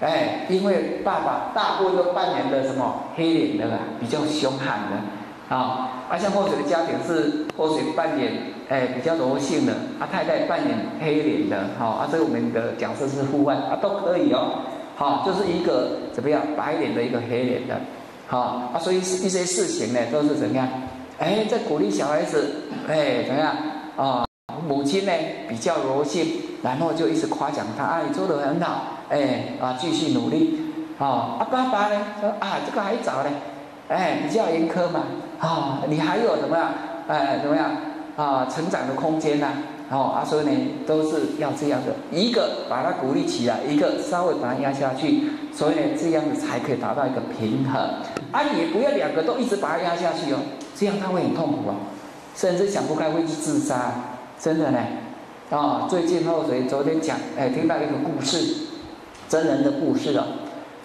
哎，因为爸爸大部分都扮演的什么黑脸的啦，比较凶悍的，啊，啊像或者的家庭是或许扮演哎比较柔性的，啊太太扮演黑脸的，好，啊这个我们的角色是互换，啊都可以哦，好，就是一个怎么样白脸的一个黑脸的，好，啊所以一些事情呢都是怎样，哎在鼓励小孩子，哎怎么样啊？母亲呢比较柔性，然后就一直夸奖他，啊，你做的很好，哎，啊，继续努力，啊，啊，爸爸呢说啊，这个还早呢，哎，比较严苛嘛，啊，你还有什么样，哎，怎么样，啊，成长的空间呢，哦，啊，所以呢，都是要这样的，一个把他鼓励起来，一个稍微把他压下去，所以呢，这样子才可以达到一个平衡，啊，也不要两个都一直把他压下去哦，这样他会很痛苦哦，甚至想不开会去自杀。真的呢，啊，最近后谁昨天讲，哎，听到一个故事，真人的故事哦。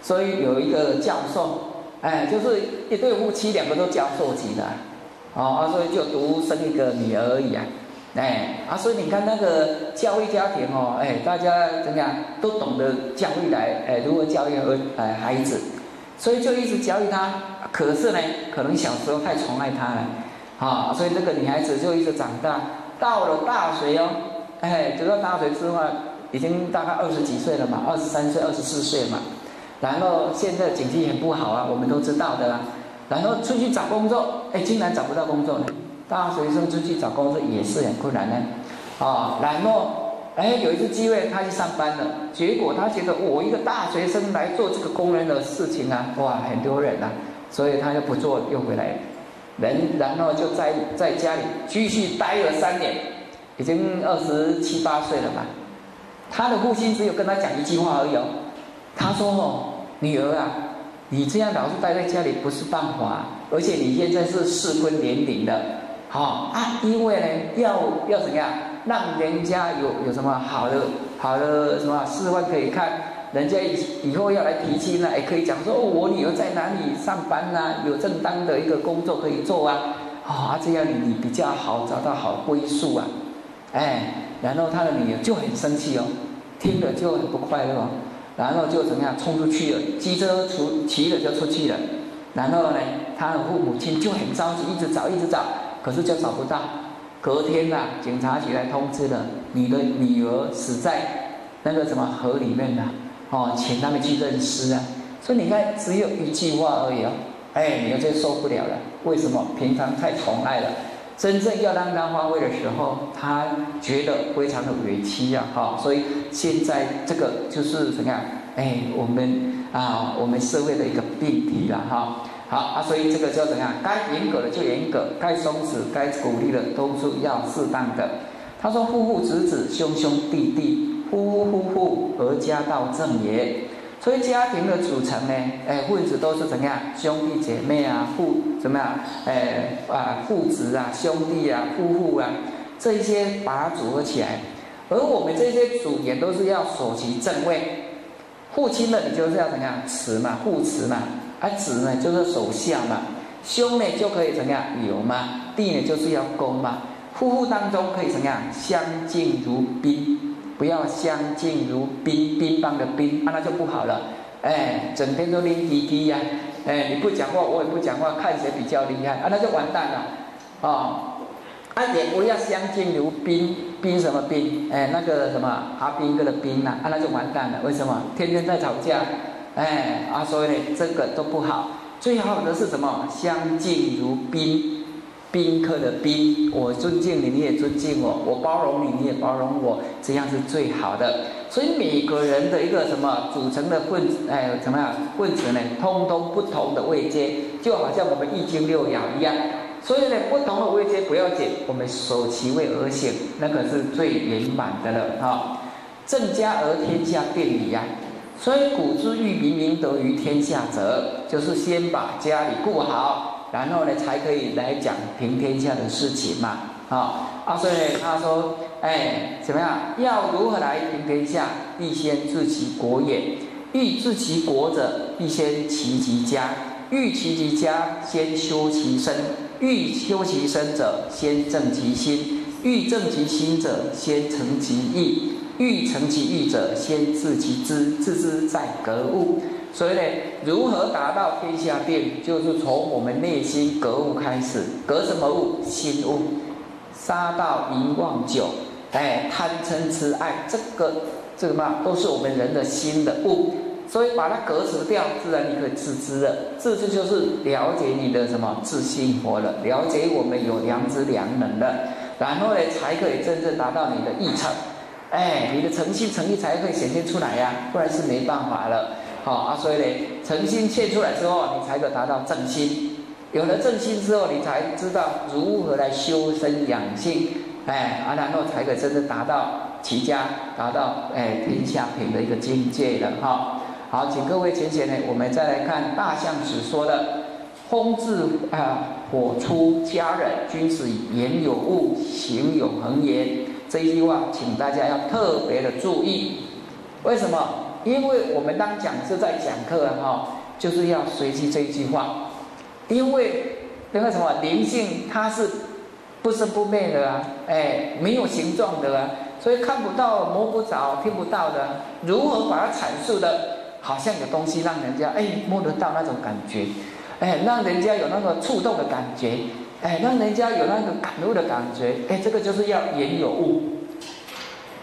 所以有一个教授，哎，就是一对夫妻，两个都教授级的，哦，啊所以就独生一个女儿而已啊，哎，啊，所以你看那个教育家庭哦，哎，大家怎么样都懂得教育来，哎，如何教育儿哎孩子，所以就一直教育他。可是呢，可能小时候太宠爱他了，啊，所以这个女孩子就一直长大。到了大学哦，哎，读到大学之后，已经大概二十几岁了嘛，二十三岁、二十四岁嘛。然后现在经济很不好啊，我们都知道的啦。然后出去找工作，哎，竟然找不到工作呢。大学生出去找工作也是很困难呢，啊。然后，哎，有一次机会他去上班了，结果他觉得我一个大学生来做这个工人的事情啊，哇，很丢人啊，所以他就不做，又回来。人，然后就在在家里继续待了三年，已经二十七八岁了吧。他的父亲只有跟他讲一句话而已哦，他说：“哦，女儿啊，你这样老是待在家里不是办法，而且你现在是适婚年龄的，好啊，因为呢，要要怎么样，让人家有有什么好的好的什么示范可以看。”人家以以后要来提亲呢，也可以讲说，我女儿在哪里上班呐？有正当的一个工作可以做啊，啊，这样你你比较好找到好归宿啊，哎，然后他的女儿就很生气哦，听了就很不快乐，然后就怎么样冲出去了，机车出骑了就出去了，然后呢，他的父母亲就很着急，一直找一直找，可是就找不到。隔天呐，警察局来通知了，你的女儿死在那个什么河里面了。哦，请他们去认尸啊！所以你看，只有一句话而已哦，哎，你就受不了了。为什么？平常太宠爱了，真正要让他发挥的时候，他觉得非常的委屈呀，哈。所以现在这个就是怎么样？哎，我们啊，我们社会的一个病题了，哈。好啊，所以这个叫怎样？该严格的就严格，该松弛、该鼓励的都是要适当的。他说：“父父子子，兄兄弟弟，夫夫妇而家道正也。”所以家庭的组成呢，哎，父子都是怎样？兄弟姐妹啊，父怎么样？哎啊，父子啊，兄弟啊，夫妇啊，这一些把它组合起来。而我们这些组员都是要守其正位。父亲呢，你就是要怎样？慈嘛，护慈嘛。而子呢，就是守孝嘛；兄呢，就可以怎样友嘛；弟呢，就是要恭嘛。夫妇当中可以怎样相敬如宾，不要相敬如宾，宾邦的宾啊，那就不好了。哎，整天都拎滴滴呀，哎，你不讲话，我也不讲话，看谁比较厉害，啊，那就完蛋了。哦，啊也不要相敬如宾，宾什么宾？哎，那个什么阿宾哥的宾呐，啊，那就完蛋了。为什么？天天在吵架。哎，啊，所以呢，这个都不好。最好的是什么？相敬如宾，宾客的宾，我尊敬你，你也尊敬我；我包容你，你也包容我，这样是最好的。所以每个人的一个什么组成的分，哎，怎么样？分子呢，通通不同的位阶，就好像我们易经六爻一样。所以呢，不同的位阶不要紧，我们守其位而行，那个是最圆满的了。哈，正家而天下定理呀。所以古之欲明明德于天下者，就是先把家里顾好，然后呢，才可以来讲平天下的事情嘛。啊啊，所以他说，哎，怎么样？要如何来平天下？必先治其国也。欲治其国者，必先齐其家。欲齐其家，先修其身。欲修其身者，先正其心。欲正其心者，先诚其意。欲成其意者，先治其知，知在格物。所以呢，如何达到天下定，就是从我们内心格物开始。格什么物？心物。杀盗淫妄酒，哎，贪嗔痴爱，这个这个嘛，都是我们人的心的物。所以把它格除掉，自然你可以自知了。自知就是了解你的什么自心佛了，了解我们有良知良能的，然后呢，才可以真正达到你的意成。哎，你的诚心诚意才会显现出来呀，不然是没办法了。好啊，所以呢，诚心切出来之后，你才可达到正心。有了正心之后，你才知道如何来修身养性。哎，啊，然后才可真正达到齐家，达到哎天下平的一个境界了。哈，好，请各位浅浅呢，我们再来看大象史说的：风至啊，火出家人，君子言有物，行有恒言。这一句话，请大家要特别的注意。为什么？因为我们当讲师在讲课哈，就是要随机这一句话。因为那个什么灵性，它是不生不灭的啊，哎，没有形状的啊，所以看不到、摸不着、听不到的。如何把它阐述的，好像有东西让人家哎摸得到那种感觉，哎，让人家有那个触动的感觉。哎，让人家有那个感悟的感觉，哎，这个就是要言有物，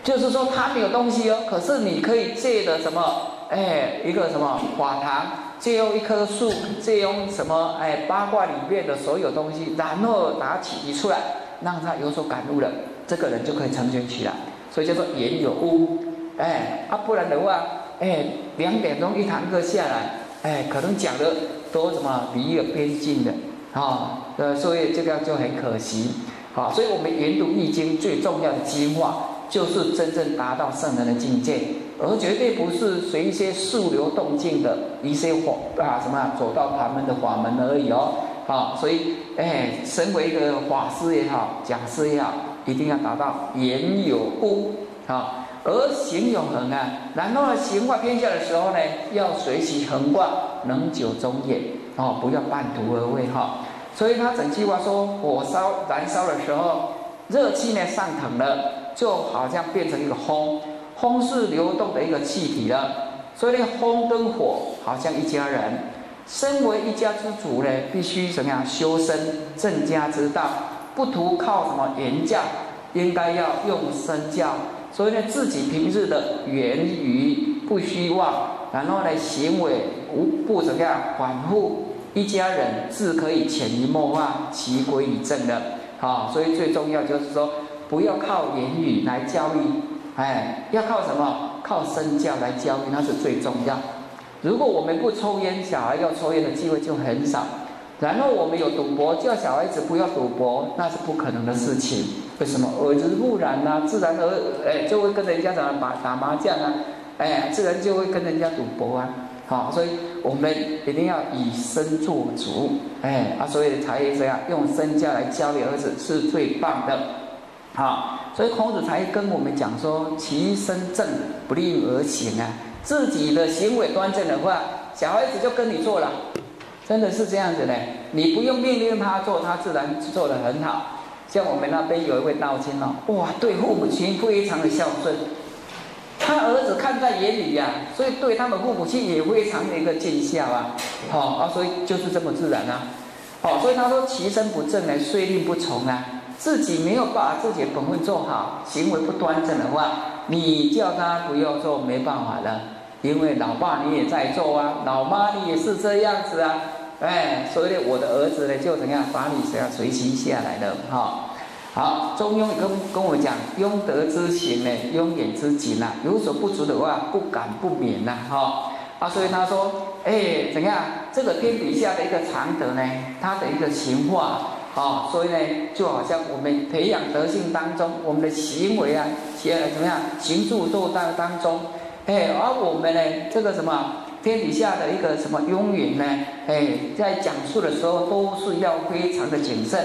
就是说他没有东西哦，可是你可以借的什么，哎，一个什么法堂，借用一棵树，借用什么，哎，八卦里面的所有东西，然后拿起出来，让他有所感悟了，这个人就可以成全起来，所以叫做言有物，哎，啊，不然的话，哎，两点钟一堂课下来，哎，可能讲的都什么离了边境的。啊，呃，所以这个就很可惜，好，所以我们研读易经最重要的精华，就是真正达到圣人的境界，而绝对不是随一些速流动静的一些法啊什么走到他们的法门而已哦，好，所以哎，身为一个法师也好，讲师也好，一定要达到言有物，好，而行有恒啊，然后呢行化天下的时候呢，要随其恒卦，能久中也，哦，不要半途而废哈。所以他整句话说：火烧燃烧的时候，热气呢上腾了，就好像变成一个风，风是流动的一个气体了。所以呢，风跟火好像一家人。身为一家之主呢，必须怎么样修身正家之道，不图靠什么言教，应该要用身教。所以呢，自己平日的言语不虚妄，然后呢行为无不怎么样反复，一家人自可以潜移默化，其归于正的。好，所以最重要就是说，不要靠言语来教育，哎，要靠什么？靠身教来教育，那是最重要。如果我们不抽烟，小孩要抽烟的机会就很少。然后我们有赌博，叫小孩子不要赌博，那是不可能的事情。为什么？耳濡目染呐，自然而哎就会跟人家怎么打打麻将啊，哎，自然就会跟人家赌博啊。好，所以我们一定要以身作主，哎啊，所以才这样用身教来教育儿子是最棒的。好，所以孔子才跟我们讲说：其身正，不令而行啊。自己的行为端正的话，小孩子就跟你做了。真的是这样子的，你不用命令他做，他自然做得很好。像我们那边有一位道亲哦，哇，对父母亲非常的孝顺，他儿子看在眼里呀，所以对他们父母亲也非常的一个尽孝啊。好啊，所以就是这么自然啊。好，所以他说其身不正呢，遂令不从啊。自己没有把自己的本分做好，行为不端正的话，你叫他不要做，没办法了。因为老爸你也在做啊，老妈你也是这样子啊，哎，所以呢，我的儿子呢就怎样把你怎样随行下来的哈。好，中庸跟跟我讲，庸德之行呢，庸远之谨呐，有所不足的话，不敢不勉呐，哈。啊，所以他说，哎，怎样？这个天底下的一个常德呢，他的一个情化，啊，所以呢，就好像我们培养德性当中，我们的行为啊，行怎么样，行住坐当当中。哎，而我们呢，这个什么天底下的一个什么庸允呢？哎，在讲述的时候都是要非常的谨慎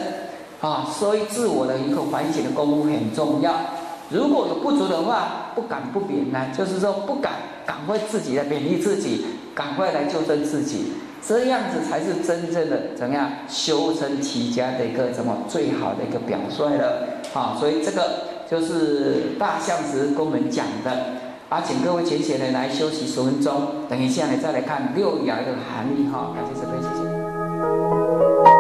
啊，所以自我的一个反省的功夫很重要。如果有不足的话，不敢不勉呢，就是说不敢赶快自己来勉励自己，赶快来纠正自己，这样子才是真正的怎么样修身齐家的一个什么最好的一个表率了啊。所以这个就是大象石跟我们讲的。啊，请各位浅浅的来休息十分钟，等一下呢再来看六爻的含义哈。感谢这边，谢谢。